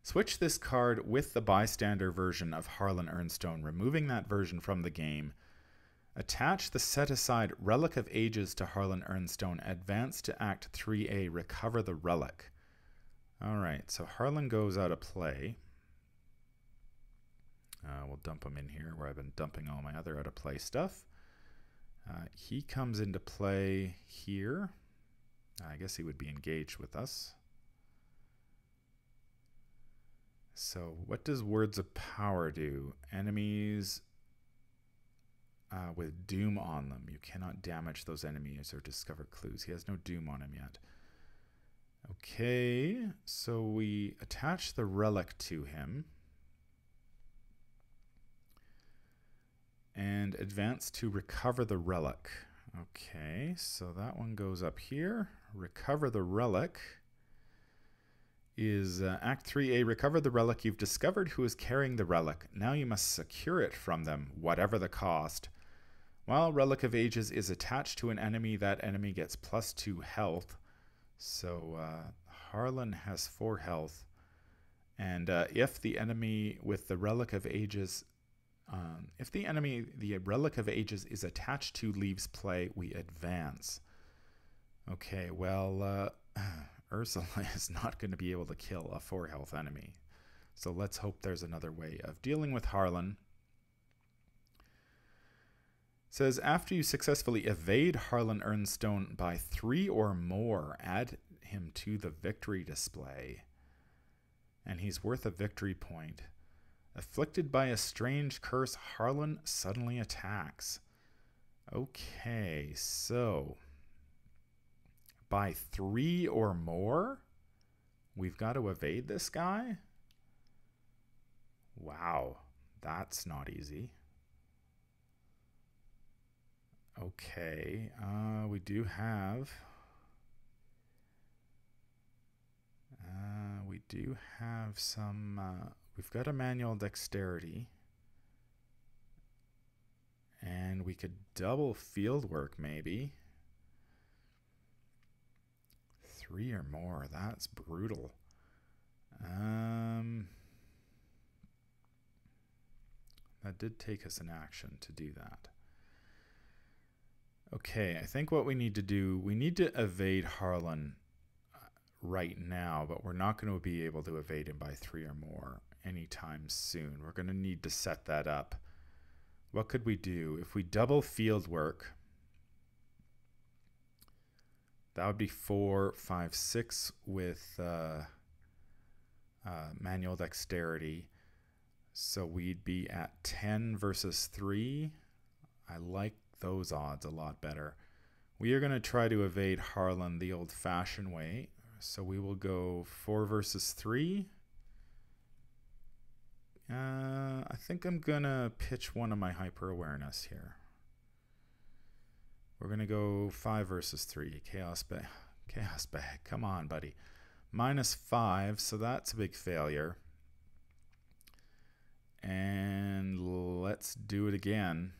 Switch this card with the bystander version of Harlan Earnstone, removing that version from the game. Attach the set aside Relic of Ages to Harlan Earnstone. Advance to Act 3A, recover the relic. Alright, so Harlan goes out of play. Uh, we'll dump him in here where I've been dumping all my other out of play stuff. Uh, he comes into play here. I guess he would be engaged with us. So, what does Words of Power do? Enemies uh, with Doom on them. You cannot damage those enemies or discover clues. He has no Doom on him yet. Okay, so we attach the relic to him. And advance to recover the relic. Okay, so that one goes up here. Recover the relic is uh, Act 3A Recover the relic. You've discovered who is carrying the relic. Now you must secure it from them, whatever the cost. While Relic of Ages is attached to an enemy, that enemy gets plus 2 health. So uh, Harlan has 4 health. And uh, if the enemy with the Relic of Ages um, if the enemy, the Relic of Ages, is attached to leaves play, we advance. Okay, well, uh, Ursula is not going to be able to kill a 4 health enemy. So let's hope there's another way of dealing with Harlan. says after you successfully evade Harlan Earnstone by three or more, add him to the victory display. And he's worth a victory point. Afflicted by a strange curse, Harlan suddenly attacks. Okay, so by three or more, we've got to evade this guy? Wow, that's not easy. Okay, uh, we do have. Uh, we do have some. Uh, we've got a manual dexterity. And we could double field work maybe. Three or more. That's brutal. Um, that did take us an action to do that. Okay, I think what we need to do, we need to evade Harlan uh, right now, but we're not going to be able to evade him by three or more anytime soon. We're going to need to set that up. What could we do? If we double field work, that would be four, five, six with uh, uh, manual dexterity. So we'd be at 10 versus 3. I like those odds a lot better. We are going to try to evade Harlan the old fashioned way. So we will go 4 versus 3. Uh, I think I'm going to pitch one of my hyper awareness here. We're going to go 5 versus 3. Chaos bag. Chaos bag. Come on, buddy. Minus 5, so that's a big failure. And let's do it again.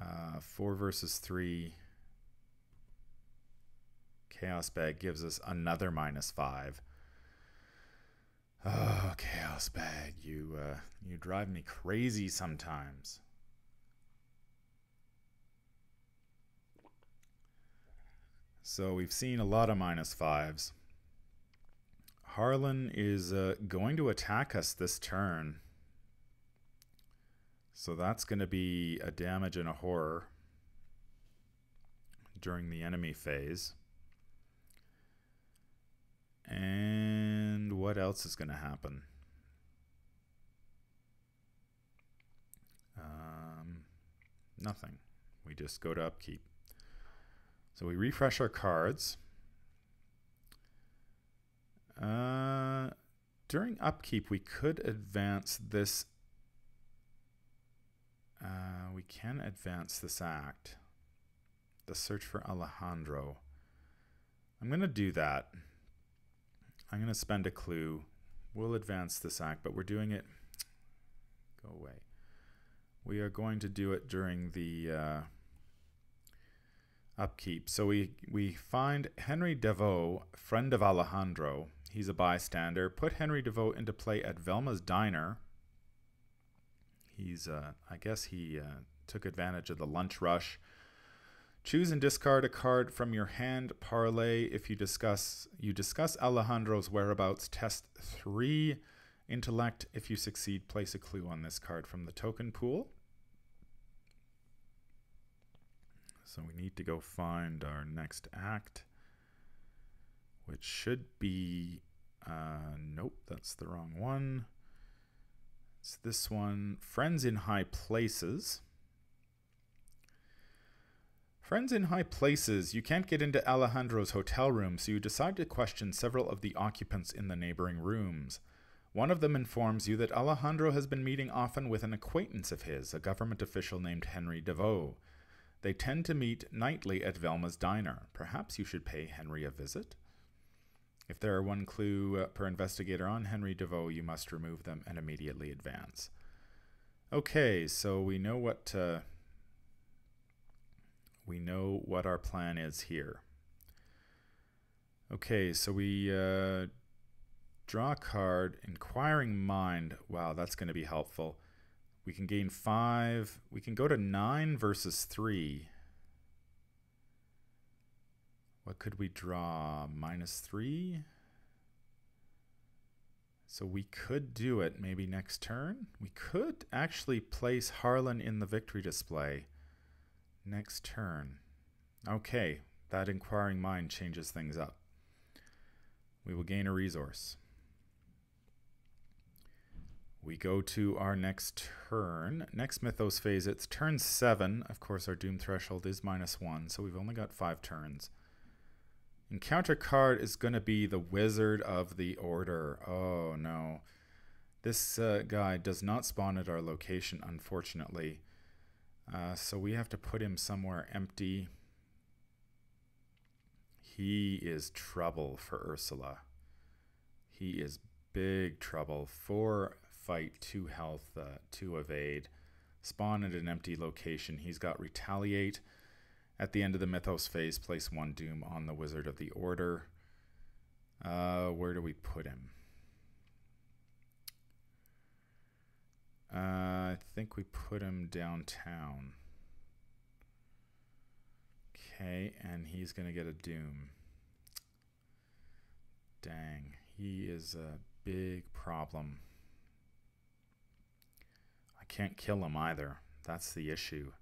Uh, 4 versus 3. Chaos bag gives us another minus 5. Oh, Chaos Bag, you uh, you drive me crazy sometimes. So we've seen a lot of minus fives. Harlan is uh, going to attack us this turn. So that's going to be a damage and a horror during the enemy phase. And what else is going to happen? Um, nothing. We just go to upkeep. So we refresh our cards. Uh, during upkeep, we could advance this. Uh, we can advance this act. The search for Alejandro. I'm going to do that. I'm going to spend a clue. We'll advance this act, but we're doing it. Go away. We are going to do it during the uh, upkeep. So we, we find Henry Deveau, friend of Alejandro. He's a bystander. Put Henry Deveau into play at Velma's Diner. He's, uh, I guess he uh, took advantage of the lunch rush Choose and discard a card from your hand. Parlay if you discuss you discuss Alejandro's whereabouts. Test three intellect. If you succeed, place a clue on this card from the token pool. So we need to go find our next act, which should be uh, nope, that's the wrong one. It's this one. Friends in high places. Friends in high places, you can't get into Alejandro's hotel room, so you decide to question several of the occupants in the neighboring rooms. One of them informs you that Alejandro has been meeting often with an acquaintance of his, a government official named Henry Deveau. They tend to meet nightly at Velma's diner. Perhaps you should pay Henry a visit? If there are one clue per investigator on Henry Deveau, you must remove them and immediately advance. Okay, so we know what uh, we know what our plan is here. Okay, so we uh, draw a card, Inquiring Mind. Wow, that's going to be helpful. We can gain five. We can go to nine versus three. What could we draw? Minus three? So we could do it maybe next turn. We could actually place Harlan in the victory display next turn. Okay, that inquiring mind changes things up. We will gain a resource. We go to our next turn. Next Mythos phase, it's turn 7. Of course, our Doom threshold is minus 1, so we've only got 5 turns. Encounter card is going to be the Wizard of the Order. Oh, no. This uh, guy does not spawn at our location, unfortunately. Uh, so we have to put him somewhere empty. He is trouble for Ursula. He is big trouble. Four fight, two health, uh, two evade. Spawn at an empty location. He's got retaliate. At the end of the Mythos phase, place one Doom on the Wizard of the Order. Uh, where do we put him? Uh, I think we put him downtown. Okay, and he's going to get a Doom. Dang, he is a big problem. I can't kill him either. That's the issue.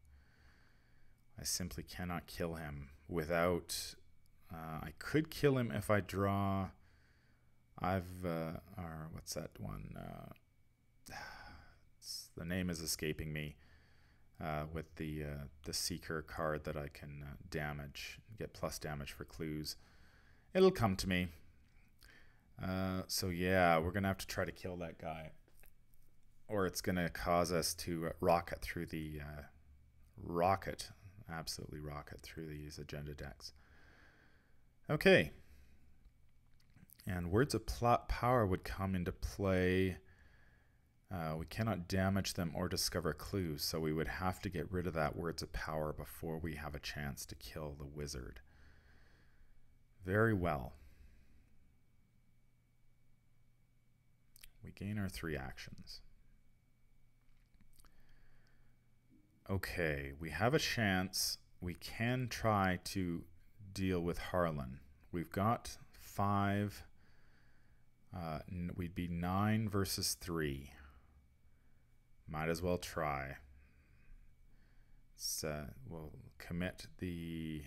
I simply cannot kill him without. Uh, I could kill him if I draw. I've. Uh, or what's that one? Uh, the name is escaping me. Uh, with the uh, the seeker card that I can uh, damage, get plus damage for clues. It'll come to me. Uh, so yeah, we're gonna have to try to kill that guy, or it's gonna cause us to rocket through the uh, rocket, absolutely rocket through these agenda decks. Okay, and words of plot power would come into play uh, we cannot damage them or discover clues, so we would have to get rid of that words of power before we have a chance to kill the wizard. Very well. We gain our three actions. Okay, we have a chance. We can try to deal with Harlan. We've got five. Uh, we'd be nine versus three. Might as well try. So we'll commit the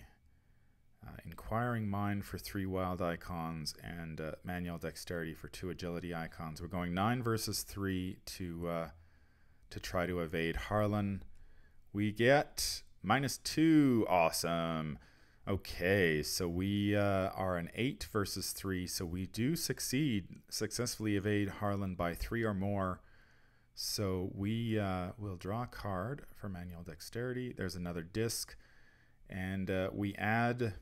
uh, Inquiring Mind for three wild icons and uh, Manual Dexterity for two agility icons. We're going nine versus three to uh, to try to evade Harlan. We get minus two. Awesome. Okay, so we uh, are an eight versus three, so we do succeed successfully evade Harlan by three or more. So we uh, will draw a card for manual dexterity. There's another disc, and uh, we add.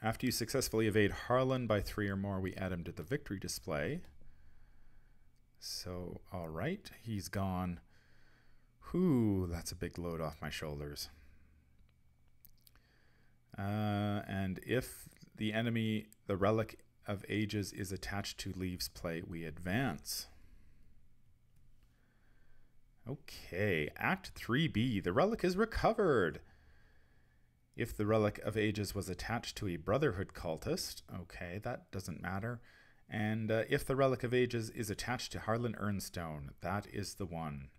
After you successfully evade Harlan by three or more, we add him to the victory display. So, all right, he's gone. Whew, that's a big load off my shoulders. Uh, and if the enemy, the Relic of Ages, is attached to Leaves play, we advance. Okay, Act 3b. The relic is recovered. If the Relic of Ages was attached to a Brotherhood cultist, okay, that doesn't matter. And uh, if the Relic of Ages is attached to Harlan Earnstone, that is the one.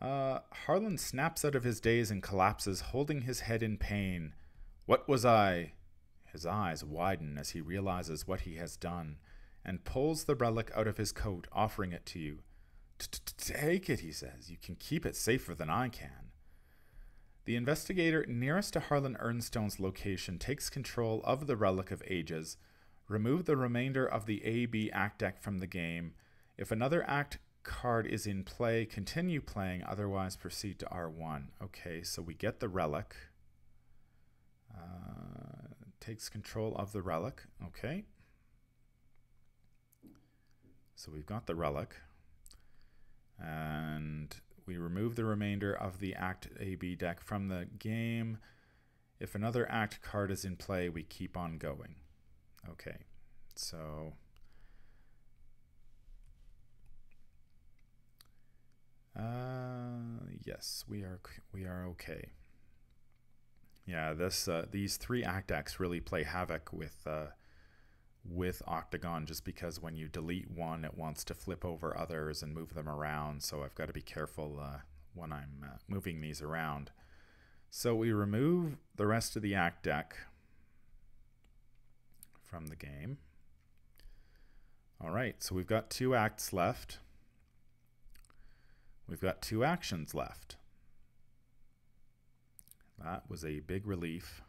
Uh, Harlan snaps out of his daze and collapses, holding his head in pain. What was I? His eyes widen as he realizes what he has done and pulls the relic out of his coat, offering it to you. Take it, he says. You can keep it safer than I can. The investigator nearest to Harlan Earnstone's location takes control of the Relic of Ages. Remove the remainder of the AB act deck from the game. If another act card is in play, continue playing, otherwise proceed to R1. Okay, so we get the Relic. Uh, takes control of the Relic. Okay. So we've got the relic. And we remove the remainder of the Act AB deck from the game. If another Act card is in play, we keep on going. Okay, so... Uh, yes, we are we are okay. Yeah, this uh, these three act decks really play havoc with uh, with OCTGN just because when you delete one, it wants to flip over others and move them around. So I've got to be careful uh, when I'm uh, moving these around. So we remove the rest of the act deck from the game. All right, so we've got two acts left. We've got two actions left. That was a big relief.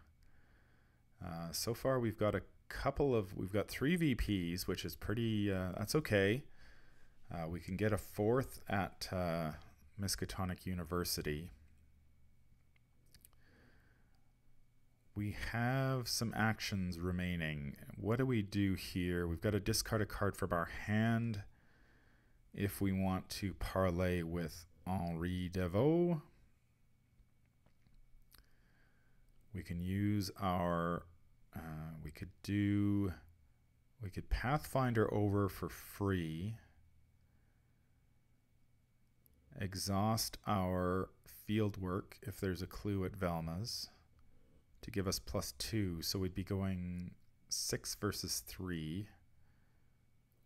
Uh, so far, we've got a couple of, we've got three VPs, which is pretty, uh, that's okay. Uh, we can get a fourth at uh, Miskatonic University. We have some actions remaining. What do we do here? We've got to discard a card from our hand if we want to parlay with Henri Deveau. We can use our, uh, we could do, we could Pathfinder over for free. Exhaust our field work if there's a clue at Velma's to give us plus two. So we'd be going six versus three.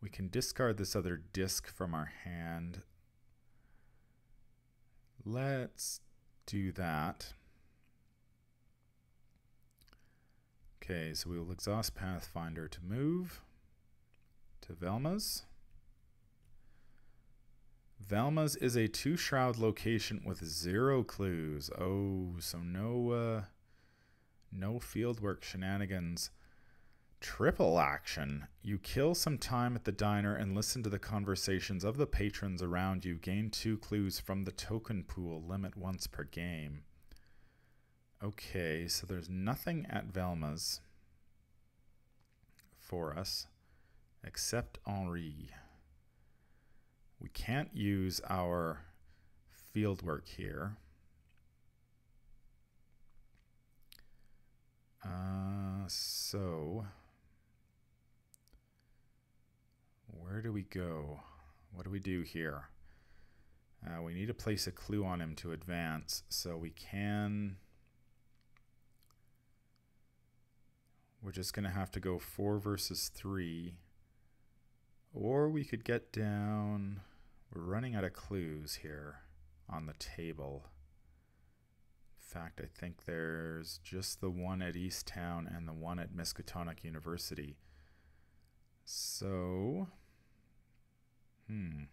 We can discard this other disc from our hand. Let's do that. Okay, so we will exhaust Pathfinder to move to Velma's. Velma's is a two shroud location with zero clues. Oh, so no uh, no fieldwork shenanigans. Triple action. You kill some time at the diner and listen to the conversations of the patrons around you. Gain two clues from the token pool. Limit once per game. Okay, so there's nothing at Velma's for us except Henri. We can't use our fieldwork here. Uh, so, where do we go? What do we do here? Uh, we need to place a clue on him to advance, so we can. We're just going to have to go four versus three. Or we could get down. We're running out of clues here on the table In fact, I think there's just the one at Easttown and the one at Miskatonic University. So, hmm.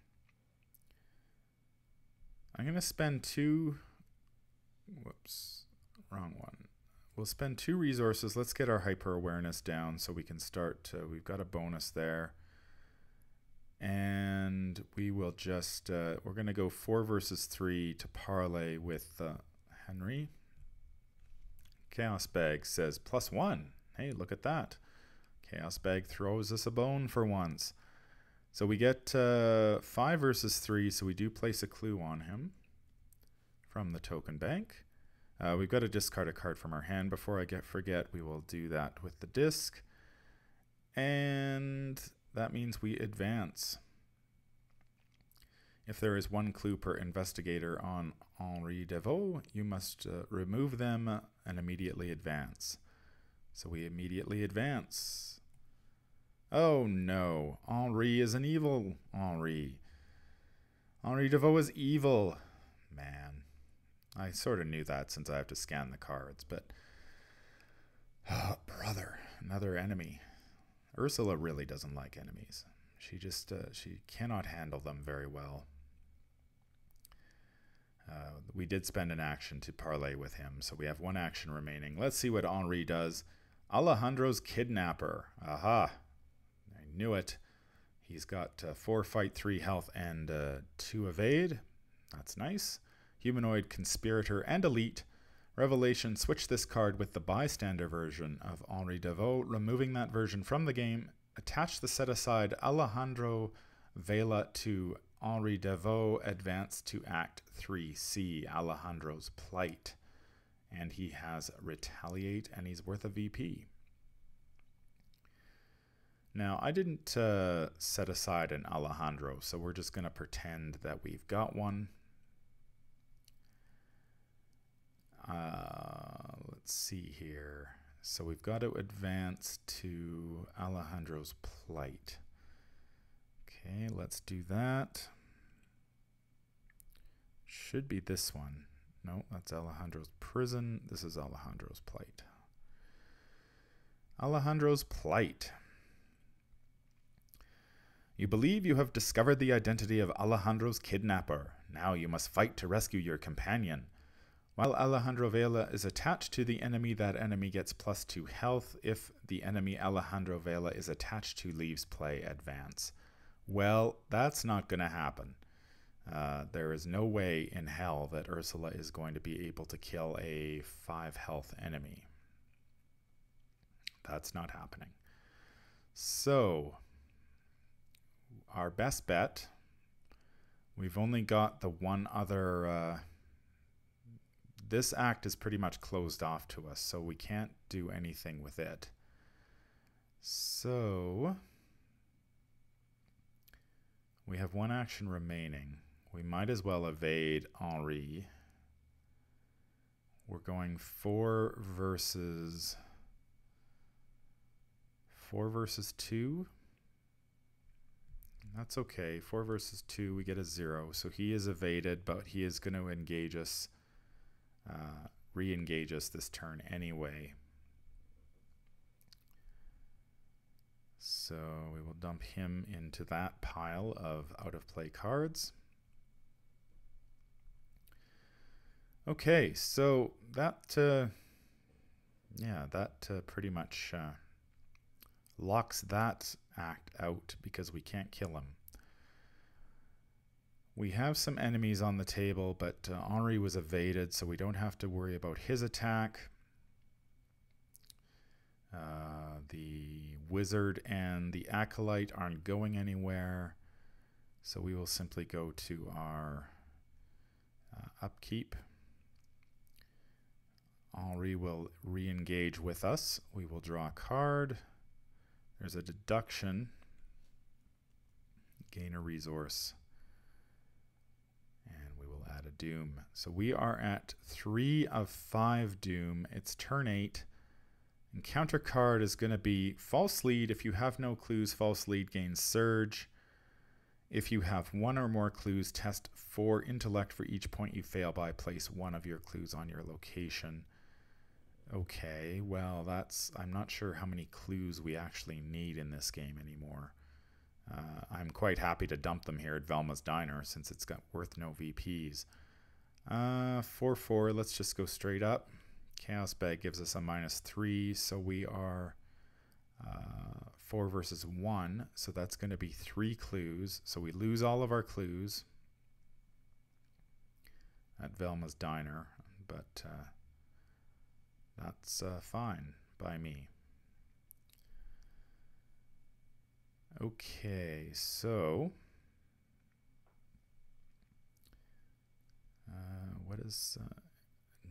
I'm going to spend two. Whoops, wrong one. We'll spend two resources. Let's get our hyper awareness down so we can start. To, we've got a bonus there. And we will just, uh, we're going to go four versus three to parlay with uh, Henry. Chaos Bag says plus one. Hey, look at that. Chaos Bag throws us a bone for once. So we get uh, five versus three, so we do place a clue on him from the token bank. Uh, we've got to discard a card from our hand. Before I get forget, we will do that with the disc. And that means we advance. If there is one clue per investigator on Henri Deveau, you must uh, remove them and immediately advance. So we immediately advance. Oh no, Henri is an evil Henri. Henri Deveau is evil. Man, I sort of knew that since I have to scan the cards, but. Oh, brother, another enemy. Ursula really doesn't like enemies. She just, uh, she cannot handle them very well. Uh, we did spend an action to parlay with him, so we have one action remaining. Let's see what Henri does. Alejandro's Kidnapper. Aha. I knew it. He's got uh, 4 fight, 3 health, and uh, 2 evade. That's nice. Humanoid, Conspirator, and Elite. Revelation, switch this card with the bystander version of Henri Deveau, removing that version from the game. Attach the set aside Alejandro Vela to Henri Deveau advanced to Act 3C, Alejandro's Plight. And he has Retaliate, and he's worth a VP. Now, I didn't uh, set aside an Alejandro, so we're just going to pretend that we've got one. Uh, let's see here. So we've got to advance to Alejandro's plight. Okay, let's do that. Should be this one. No, that's Alejandro's prison. This is Alejandro's plight. Alejandro's plight. You believe you have discovered the identity of Alejandro's kidnapper. Now you must fight to rescue your companion. While Alejandro Vela is attached to the enemy, that enemy gets plus 2 health. If the enemy Alejandro Vela is attached to leaves play advance. Well, that's not going to happen. Uh, there is no way in hell that Ursula is going to be able to kill a 5 health enemy. That's not happening. So, our best bet, we've only got the one other. Uh, this act is pretty much closed off to us, so we can't do anything with it. So, we have one action remaining. We might as well evade Henri. We're going four versus four versus two. That's okay. Four versus two, we get a zero. So he is evaded, but he is going to engage us uh, re-engage us this turn anyway. So we will dump him into that pile of out of play cards. Okay, so that, uh, yeah, that uh, pretty much uh, locks that act out because we can't kill him. We have some enemies on the table, but uh, Henri was evaded, so we don't have to worry about his attack. Uh, the wizard and the acolyte aren't going anywhere, so we will simply go to our uh, upkeep. Henri will re-engage with us. We will draw a card. There's a deduction. Gain a resource doom. So we are at three of five doom. It's turn eight. Encounter card is going to be false lead. If you have no clues, false lead gains surge. If you have one or more clues, test four intellect for each point you fail by. Place one of your clues on your location. Okay, well, that's. I'm not sure how many clues we actually need in this game anymore. Uh, I'm quite happy to dump them here at Velma's Diner since it's got worth no VPs. Uh, 4 4, let's just go straight up. Chaos Bag gives us a minus 3, so we are uh, 4 versus 1, so that's going to be 3 clues. So we lose all of our clues at Velma's Diner, but uh, that's uh, fine by me. Okay, so uh, what is uh,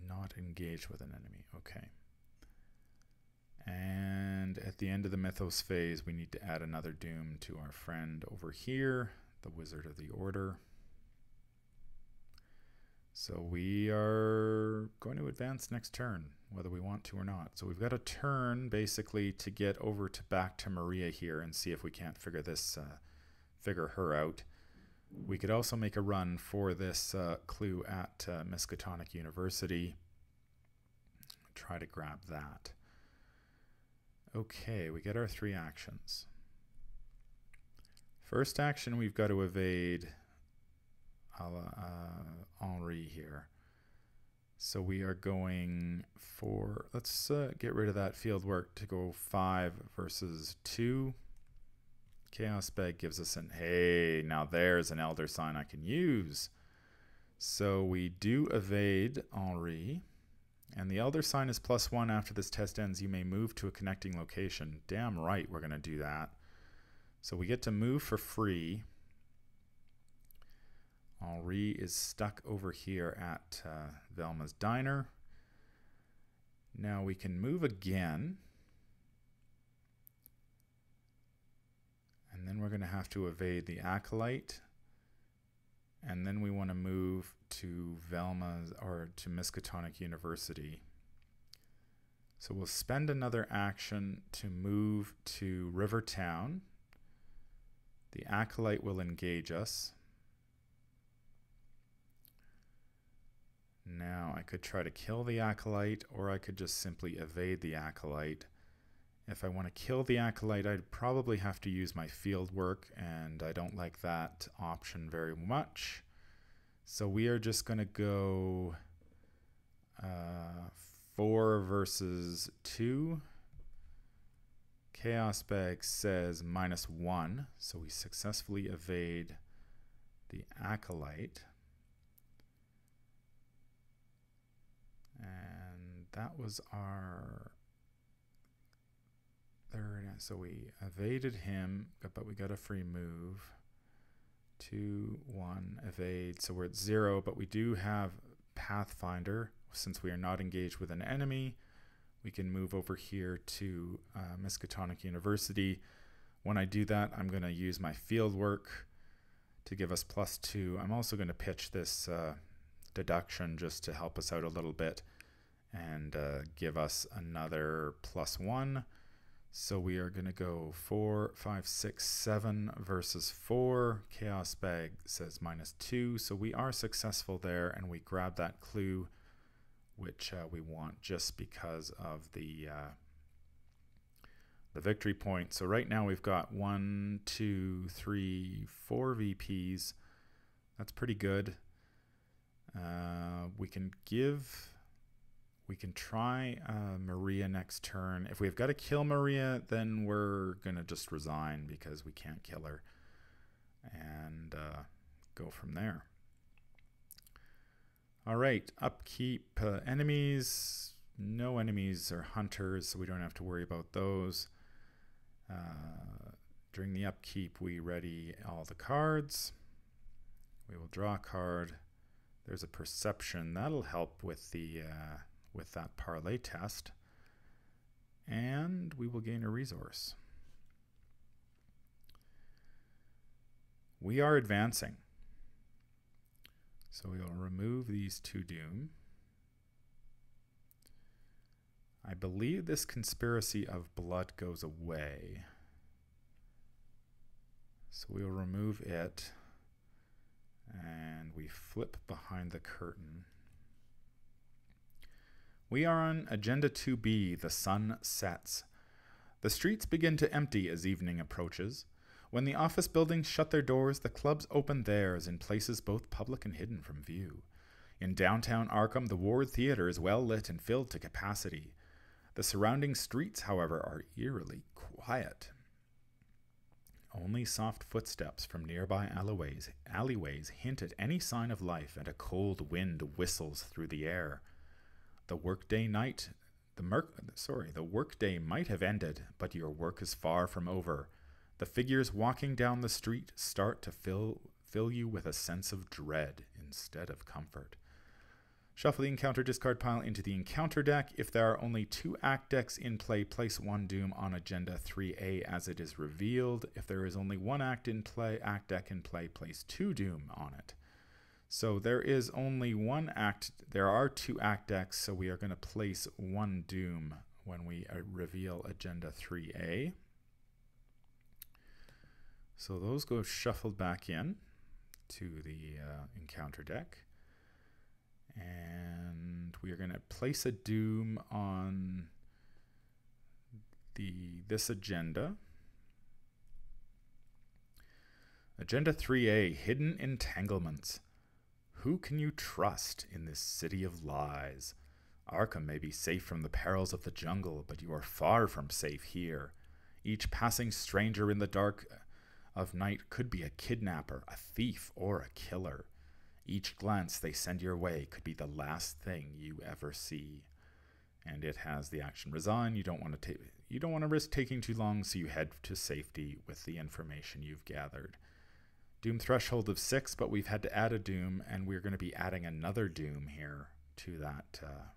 not engage with an enemy? Okay. And at the end of the Mythos phase, we need to add another Doom to our friend over here, the Wizard of the Order. So we are going to advance next turn, whether we want to or not. So we've got a turn basically to get over to back to Maria here and see if we can't figure this, uh, figure her out. We could also make a run for this uh, clue at uh, Miskatonic University. Try to grab that. Okay, we get our three actions. First action, we've got to evade uh, Henri here. So we are going for, let's uh, get rid of that field work to go 5 versus 2. Chaos Bag gives us an, hey, now there's an Elder Sign I can use. So we do evade Henri. And the Elder Sign is plus 1 after this test ends. You may move to a connecting location. Damn right we're going to do that. So we get to move for free. Henri is stuck over here at uh, Velma's Diner. Now we can move again. And then we're going to have to evade the Acolyte. And then we want to move to Velma's or to Miskatonic University. So we'll spend another action to move to Rivertown. The Acolyte will engage us. Now I could try to kill the Acolyte or I could just simply evade the Acolyte. If I want to kill the Acolyte, I'd probably have to use my field work, and I don't like that option very much. So we are just going to go uh, 4 versus 2. Chaos Bag says minus 1, so we successfully evade the Acolyte. And that was our So we evaded him, but we got a free move. Two, one, evade. So we're at zero, but we do have Pathfinder. Since we are not engaged with an enemy, we can move over here to uh, Miskatonic University. When I do that, I'm going to use my field work to give us plus two. I'm also going to pitch this uh, deduction just to help us out a little bit and uh, give us another plus one. So we are going to go four, five, six, seven versus four. Chaos Bag says minus two. So we are successful there and we grab that clue, which uh, we want just because of the, uh, the victory point. So right now we've got one, two, three, four VPs. That's pretty good. Uh, we can give we can try uh, Maria next turn. If we've got to kill Maria, then we're going to just resign because we can't kill her. And uh, go from there. All right, upkeep uh, enemies. No enemies or hunters, so we don't have to worry about those. Uh, during the upkeep, we ready all the cards. We will draw a card. There's a perception. That'll help with the uh, with that parlay test. And we will gain a resource. We are advancing. So we will remove these two doom. I believe this conspiracy of blood goes away. So we'll remove it and we flip behind the curtain. We are on Agenda 2B, The Sun Sets. The streets begin to empty as evening approaches. When the office buildings shut their doors, the clubs open theirs in places both public and hidden from view. In downtown Arkham, the Ward Theater is well lit and filled to capacity. The surrounding streets, however, are eerily quiet. Only soft footsteps from nearby alleyways, alleyways hint at any sign of life, and a cold wind whistles through the air. The workday night, the merc, sorry, the workday might have ended, but your work is far from over. The figures walking down the street start to fill fill you with a sense of dread instead of comfort. Shuffle the encounter discard pile into the encounter deck. If there are only two act decks in play, place one Doom on Agenda 3A as it is revealed. If there is only one act in play, act deck in play, place two Doom on it. So there is only one act, there are two act decks, so we are going to place one Doom when we uh, reveal Agenda 3A. So those go shuffled back in to the uh, encounter deck. And we are going to place a Doom on the this agenda. Agenda 3A, Hidden Entanglements. Who can you trust in this city of lies? Arkham may be safe from the perils of the jungle, but you are far from safe here. Each passing stranger in the dark uh, of night could be a kidnapper, a thief, or a killer. Each glance they send your way could be the last thing you ever see. And it has the action resign. You don't want to take you don't want to risk taking too long, so you head to safety with the information you've gathered. Doom threshold of six, but we've had to add a Doom, and we're going to be adding another Doom here to that uh,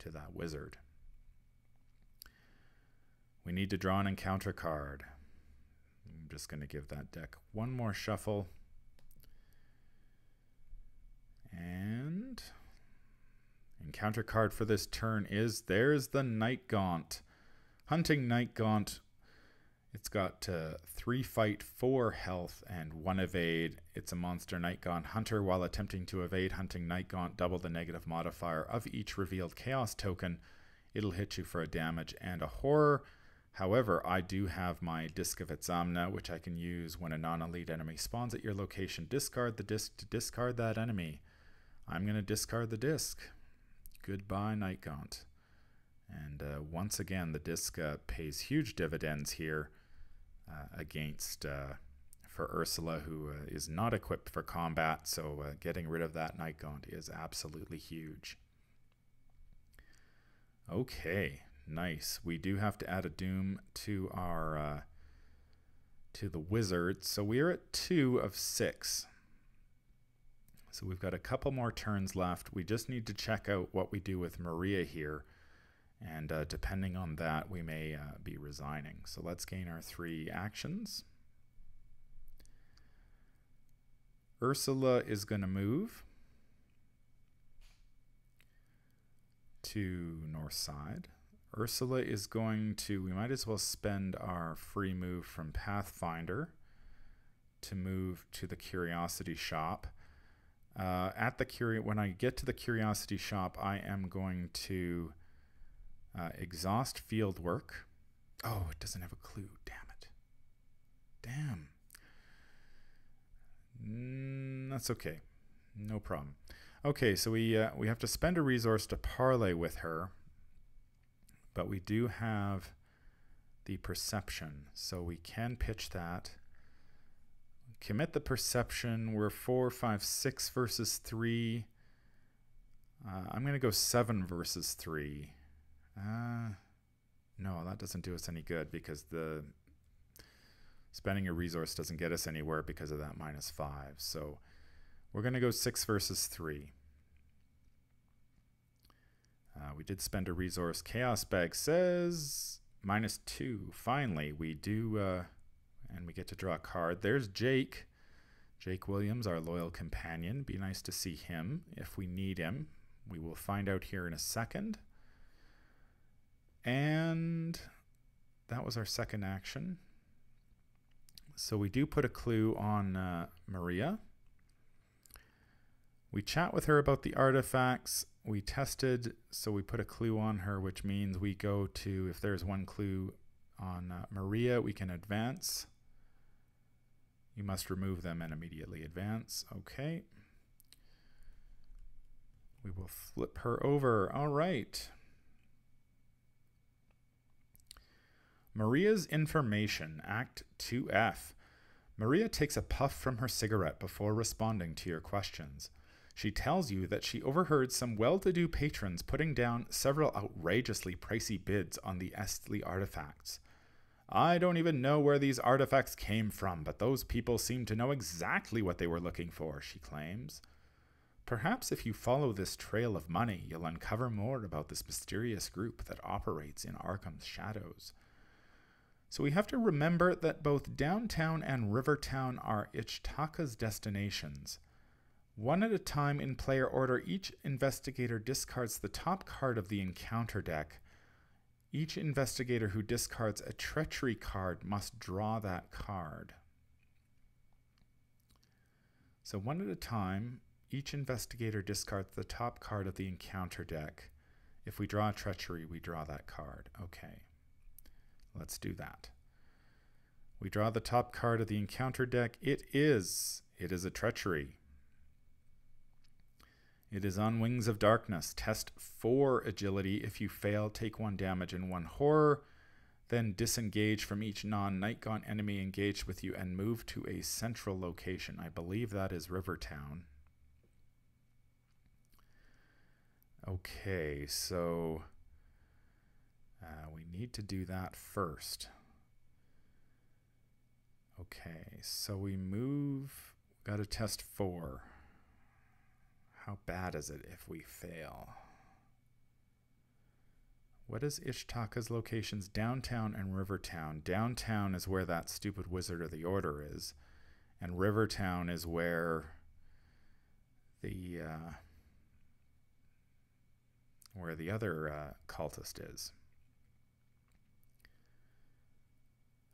to that wizard. We need to draw an encounter card. I'm just going to give that deck one more shuffle. And encounter card for this turn is there's the Night Gaunt. Hunting Night Gaunt. It's got uh, three fight, four health, and one evade. It's a monster Night Gaunt hunter. While attempting to evade Hunting Night Gaunt, double the negative modifier of each revealed chaos token. It'll hit you for a damage and a horror. However, I do have my Disc of Itzamna, which I can use when a non-elite enemy spawns at your location. Discard the disc to discard that enemy. I'm going to discard the disc. Goodbye, Night Gaunt. And uh, once again, the disc uh, pays huge dividends here against uh, for Ursula, who uh, is not equipped for combat. So uh, getting rid of that Night Gaunt is absolutely huge. Okay, Nice. We do have to add a doom to our uh, to the wizard. So we are at two of six. So we've got a couple more turns left. We just need to check out what we do with Maria here. And uh, depending on that, we may uh, be resigning. So let's gain our three actions. Ursula is going to move to north side. Ursula is going to, we might as well spend our free move from Pathfinder to move to the Curiosity Shop. Uh, at the Curi- when I get to the Curiosity Shop, I am going to uh, exhaust field work. Oh, it doesn't have a clue. Damn it. Damn. Mm, that's okay. No problem. Okay, so we uh, we have to spend a resource to parlay with her but we do have the perception, so we can pitch that. Commit the perception. We're four, five, six versus three. Uh, I'm going to go seven versus three. Uh, no, that doesn't do us any good because the spending a resource doesn't get us anywhere because of that minus five. So we're going to go six versus three. Uh, we did spend a resource. Chaos Bag says minus two. Finally, we do, uh, and we get to draw a card. There's Jake. Jake Williams, our loyal companion. Be nice to see him if we need him. We will find out here in a second. And that was our second action. So we do put a clue on uh, Maria. We chat with her about the artifacts we tested, so we put a clue on her, which means we go to, if there's one clue on uh, Maria, we can advance. You must remove them and immediately advance. Okay. We will flip her over. All right. Maria's Information, Act 2F. Maria takes a puff from her cigarette before responding to your questions. She tells you that she overheard some well to do patrons putting down several outrageously pricey bids on the Eztli artifacts. I don't even know where these artifacts came from, but those people seem to know exactly what they were looking for, she claims. Perhaps if you follow this trail of money, you'll uncover more about this mysterious group that operates in Arkham's shadows. So we have to remember that both downtown and Rivertown are Ichtaca's destinations. One at a time in player order, each investigator discards the top card of the encounter deck. Each investigator who discards a treachery card must draw that card. So, one at a time, each investigator discards the top card of the encounter deck. If we draw a treachery, we draw that card. Okay, let's do that. We draw the top card of the encounter deck. It is, it is a treachery. It is on Wings of Darkness. Test 4 agility. If you fail, take 1 damage and 1 horror. Then disengage from each non Nightgaunt enemy engaged with you and move to a central location. I believe that is Rivertown. Okay, so uh, we need to do that first. Okay, so we move, got to test 4. How bad is it if we fail? What is Ichtaca's locations? Downtown and Rivertown. Downtown is where that stupid Wizard of the Order is, and Rivertown is where the uh, where the other uh, cultist is.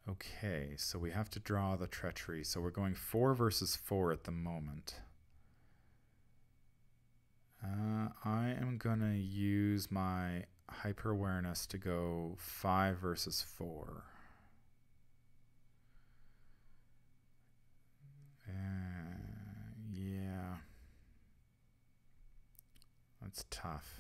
Okay, so we have to draw the treachery. So we're going four versus four at the moment. Uh, I am going to use my hyper awareness to go five versus four. Uh, yeah. That's tough.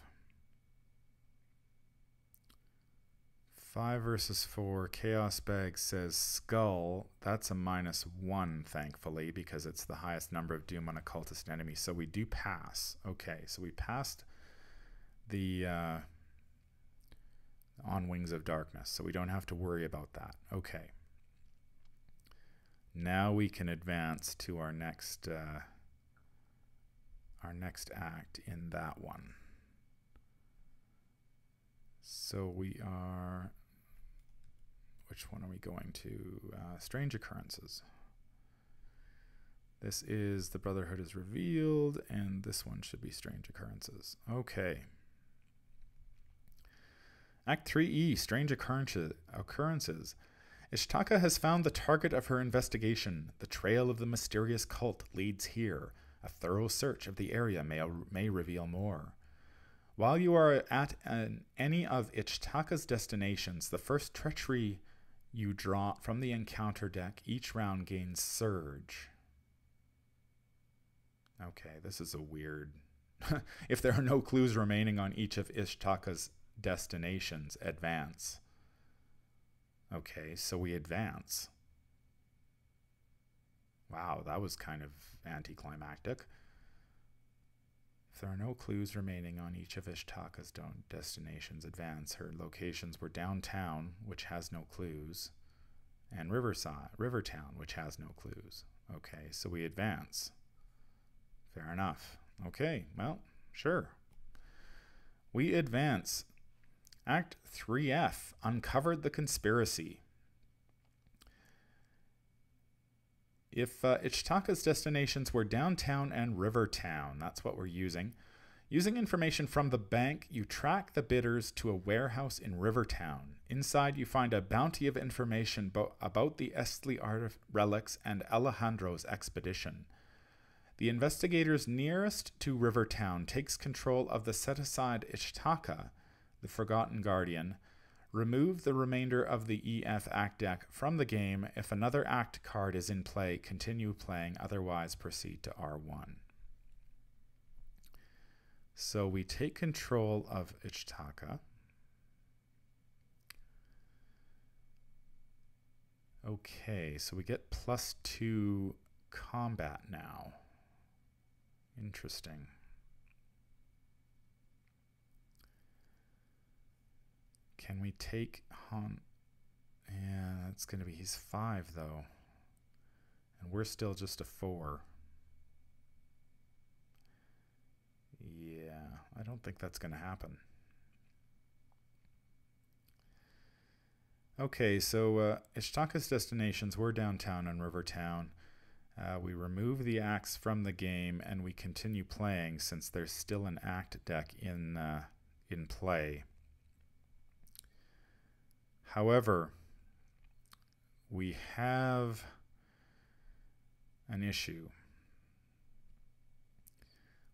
Five versus four. Chaos Bag says Skull. That's a minus one, thankfully, because it's the highest number of Doom on a cultist enemy. So we do pass. Okay, so we passed the uh, on Wings of Darkness, so we don't have to worry about that. Okay. Now we can advance to our next uh, our next act in that one. So we are which one are we going to? Uh, strange occurrences. This is the Brotherhood is revealed, and this one should be strange occurrences. Okay. Act 3E Strange Occurrences. Ichtaca has found the target of her investigation. The trail of the mysterious cult leads here. A thorough search of the area may, may reveal more. While you are at an, any of Ichtaca's destinations, the first treachery you draw from the encounter deck. Each round gains surge. Okay, this is a weird. if there are no clues remaining on each of Ichtaca's destinations, advance. Okay, so we advance. Wow, that was kind of anticlimactic. There are no clues remaining on each of Ichtaca's destinations, advance. Her locations were downtown, which has no clues, and Riverside, Rivertown, which has no clues. Okay, so we advance. Fair enough. Okay, well, sure. We advance. Act 3F uncovered the conspiracy. If uh, Ichtaca's destinations were downtown and Rivertown, that's what we're using. Using information from the bank, you track the bidders to a warehouse in Rivertown. Inside, you find a bounty of information bo- about the Eztli art relics and Alejandro's expedition. The investigators nearest to Rivertown takes control of the set-aside Ichtaca, the Forgotten Guardian, Remove the remainder of the EF Act deck from the game. If another Act card is in play, continue playing, otherwise proceed to R1. So we take control of Ichtaca. Okay, so we get plus two combat now. Interesting. Can we take Han? Yeah, that's going to be, he's five though. And we're still just a four. Yeah, I don't think that's going to happen. Okay, so uh, Ichtaca's destinations were downtown and Rivertown. Uh, we remove the axe from the game and we continue playing since there's still an act deck in uh, in play. However, we have an issue.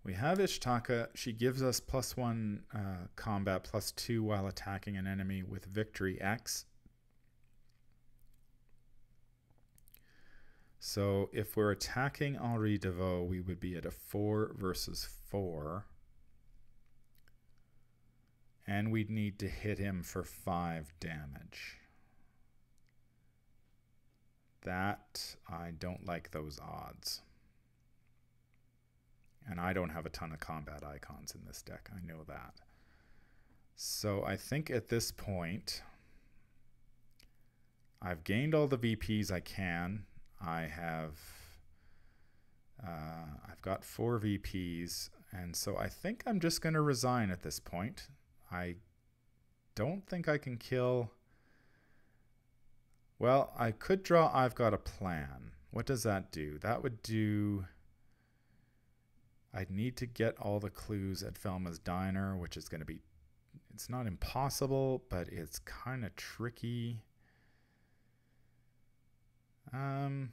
We have Ichtaca. She gives us plus one uh, combat, plus two while attacking an enemy with victory X. So if we're attacking Henri Deveau, we would be at a four versus four and we'd need to hit him for five damage. That, I don't like those odds. And I don't have a ton of combat icons in this deck, I know that. So I think at this point, I've gained all the VPs I can. I have, uh, I've got four VPs, and so I think I'm just going to resign at this point. I don't think I can kill. Well, I could draw I've got a plan. What does that do? That would do. I'd need to get all the clues at Velma's Diner, which is going to be it's not impossible, but it's kind of tricky. Um,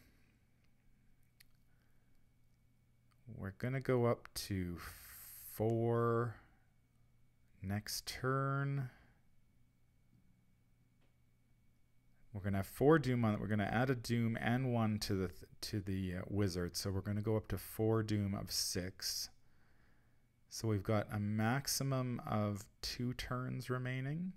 we're going to go up to four next turn. We're going to have four doom on it. We're going to add a doom and one to the to the uh, wizard. So we're going to go up to four doom of six. So we've got a maximum of two turns remaining.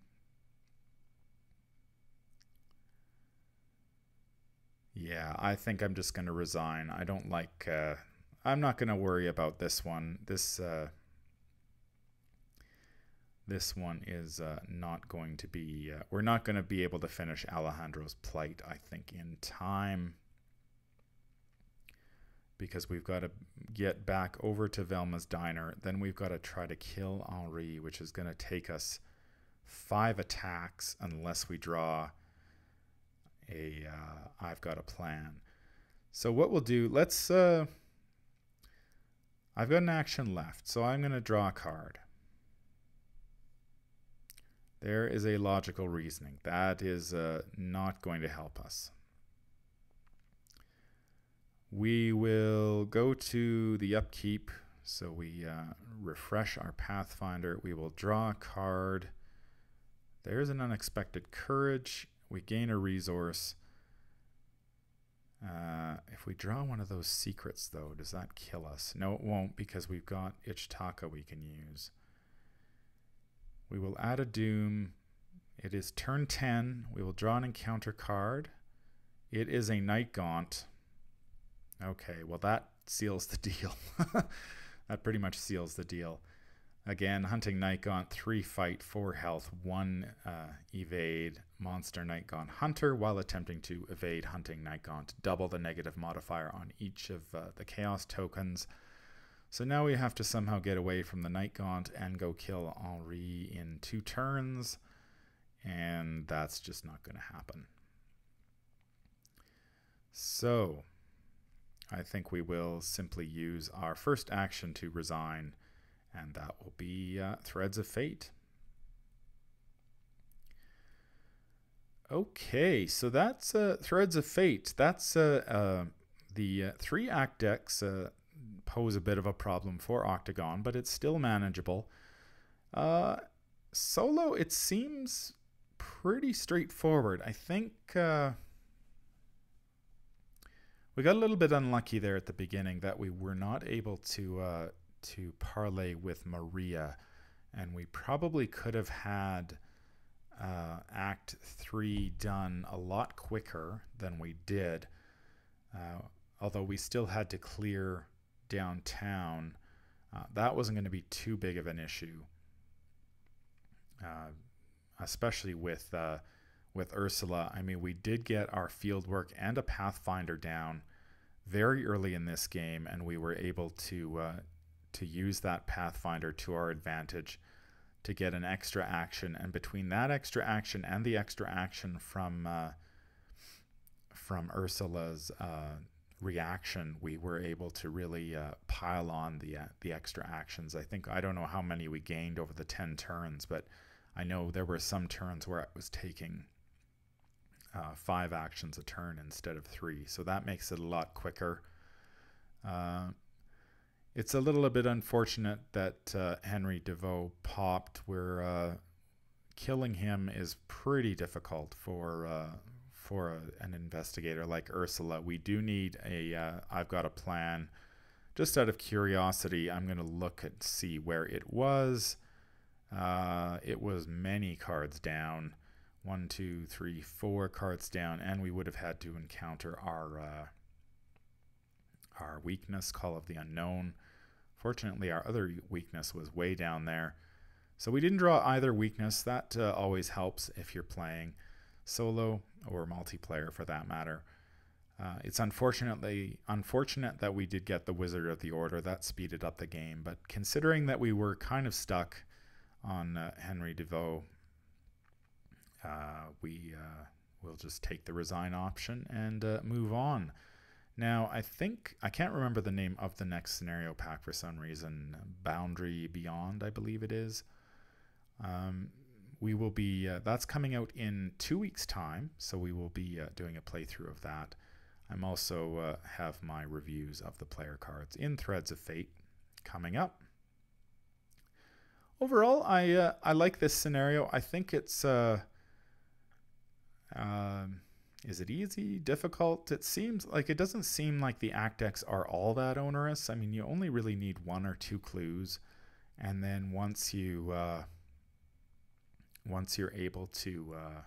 Yeah, I think I'm just going to resign. I don't like. Uh, I'm not going to worry about this one. This. Uh, this one is uh, not going to be, uh, we're not going to be able to finish Alejandro's plight, I think, in time. Because we've got to get back over to Velma's diner. Then we've got to try to kill Henri, which is going to take us five attacks unless we draw a. uh, got a plan. So what we'll do, let's. Uh, I've got an action left, so I'm going to draw a card. There is a logical reasoning. That is uh, not going to help us. We will go to the upkeep. So we uh, refresh our Pathfinder. We will draw a card. There's an unexpected courage. We gain a resource. Uh, if we draw one of those secrets, though, does that kill us? No, it won't because we've got Ichtaca we can use. We will add a Doom. It is turn 10. We will draw an encounter card. It is a Night Gaunt. Okay, well, that seals the deal. that pretty much seals the deal. Again, Hunting Night Gaunt, 3 fight, 4 health, 1 uh, evade, Monster Night Gaunt Hunter while attempting to evade Hunting Night Gaunt. Double the negative modifier on each of uh, the Chaos tokens. So now we have to somehow get away from the Night Gaunt and go kill Henri in two turns, and that's just not going to happen. So I think we will simply use our first action to resign, and that will be uh, Threads of Fate. Okay, so that's uh, Threads of Fate. That's uh, uh the uh, three act decks uh, pose a bit of a problem for OCTGN, but it's still manageable. Uh, solo, it seems pretty straightforward. I think uh, we got a little bit unlucky there at the beginning that we were not able to uh, to parlay with Maria, and we probably could have had uh, Act Three done a lot quicker than we did. Uh, although we still had to clear downtown, uh, that wasn't going to be too big of an issue, uh, especially with uh, with Ursula. I mean, we did get our field work and a Pathfinder down very early in this game, and we were able to uh, to use that Pathfinder to our advantage to get an extra action. And between that extra action and the extra action from uh, from Ursula's uh, reaction, we were able to really uh, pile on the uh, the extra actions. I think I don't know how many we gained over the ten turns, but I know there were some turns where I was taking uh, five actions a turn instead of three, so that makes it a lot quicker. Uh, it's a little a bit unfortunate that uh, Henri Deveau popped. Where uh, killing him is pretty difficult for for a, an investigator like Ursula. We do need a. have uh, got a plan. Just out of curiosity, I'm going to look and see where it was. Uh, it was many cards down. One, two, three, four cards down, and we would have had to encounter our uh, our weakness, Call of the Unknown. Fortunately, our other weakness was way down there. So we didn't draw either weakness. That uh, always helps if you're playing solo or multiplayer for that matter. Uh, it's unfortunately unfortunate that we did get the Wizard of the Order that speeded up the game, but considering that we were kind of stuck on uh, Henri Deveau, uh, we uh, will just take the resign option and uh, move on. Now, I think I can't remember the name of the next scenario pack for some reason. Boundary Beyond, I believe it is. Um, we will be uh, that's coming out in two weeks' time, so we will be uh, doing a playthrough of that. I'm also uh, have my reviews of the player cards in Threads of Fate coming up. Overall, I uh, I like this scenario. I think it's uh, um, is it easy, difficult? It seems like it doesn't seem like the act decks are all that onerous. I mean, you only really need one or two clues, and then once you uh, once you're able to uh,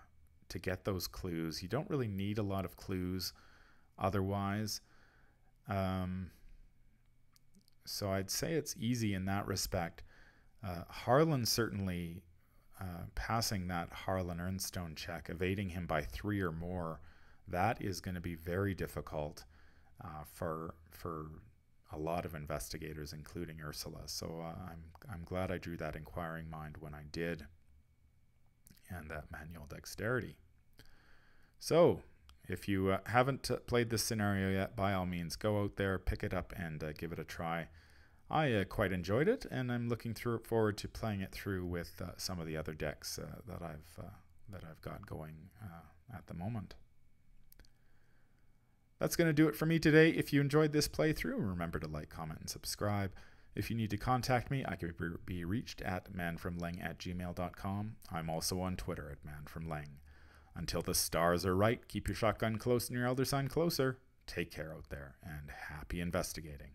to get those clues, you don't really need a lot of clues otherwise. Um, so I'd say it's easy in that respect. Uh, Harlan certainly uh, passing that Harlan Earnstone check, evading him by three or more, that is going to be very difficult uh, for for a lot of investigators, including Ursula. So uh, I'm I'm glad I drew that inquiring mind when I did and that manual dexterity. So, if you uh, haven't uh, played this scenario yet, by all means, go out there, pick it up, and uh, give it a try. I uh, quite enjoyed it, and I'm looking through, forward to playing it through with uh, some of the other decks uh, that I've that I've got going at the moment. That's going to do it for me today. If you enjoyed this playthrough, remember to like, comment, and subscribe. If you need to contact me, I can be reached at manfromleng at gmail.com. I'm also on Twitter at manfromleng. Until the stars are right, keep your shotgun close and your elder sign closer. Take care out there, and happy investigating.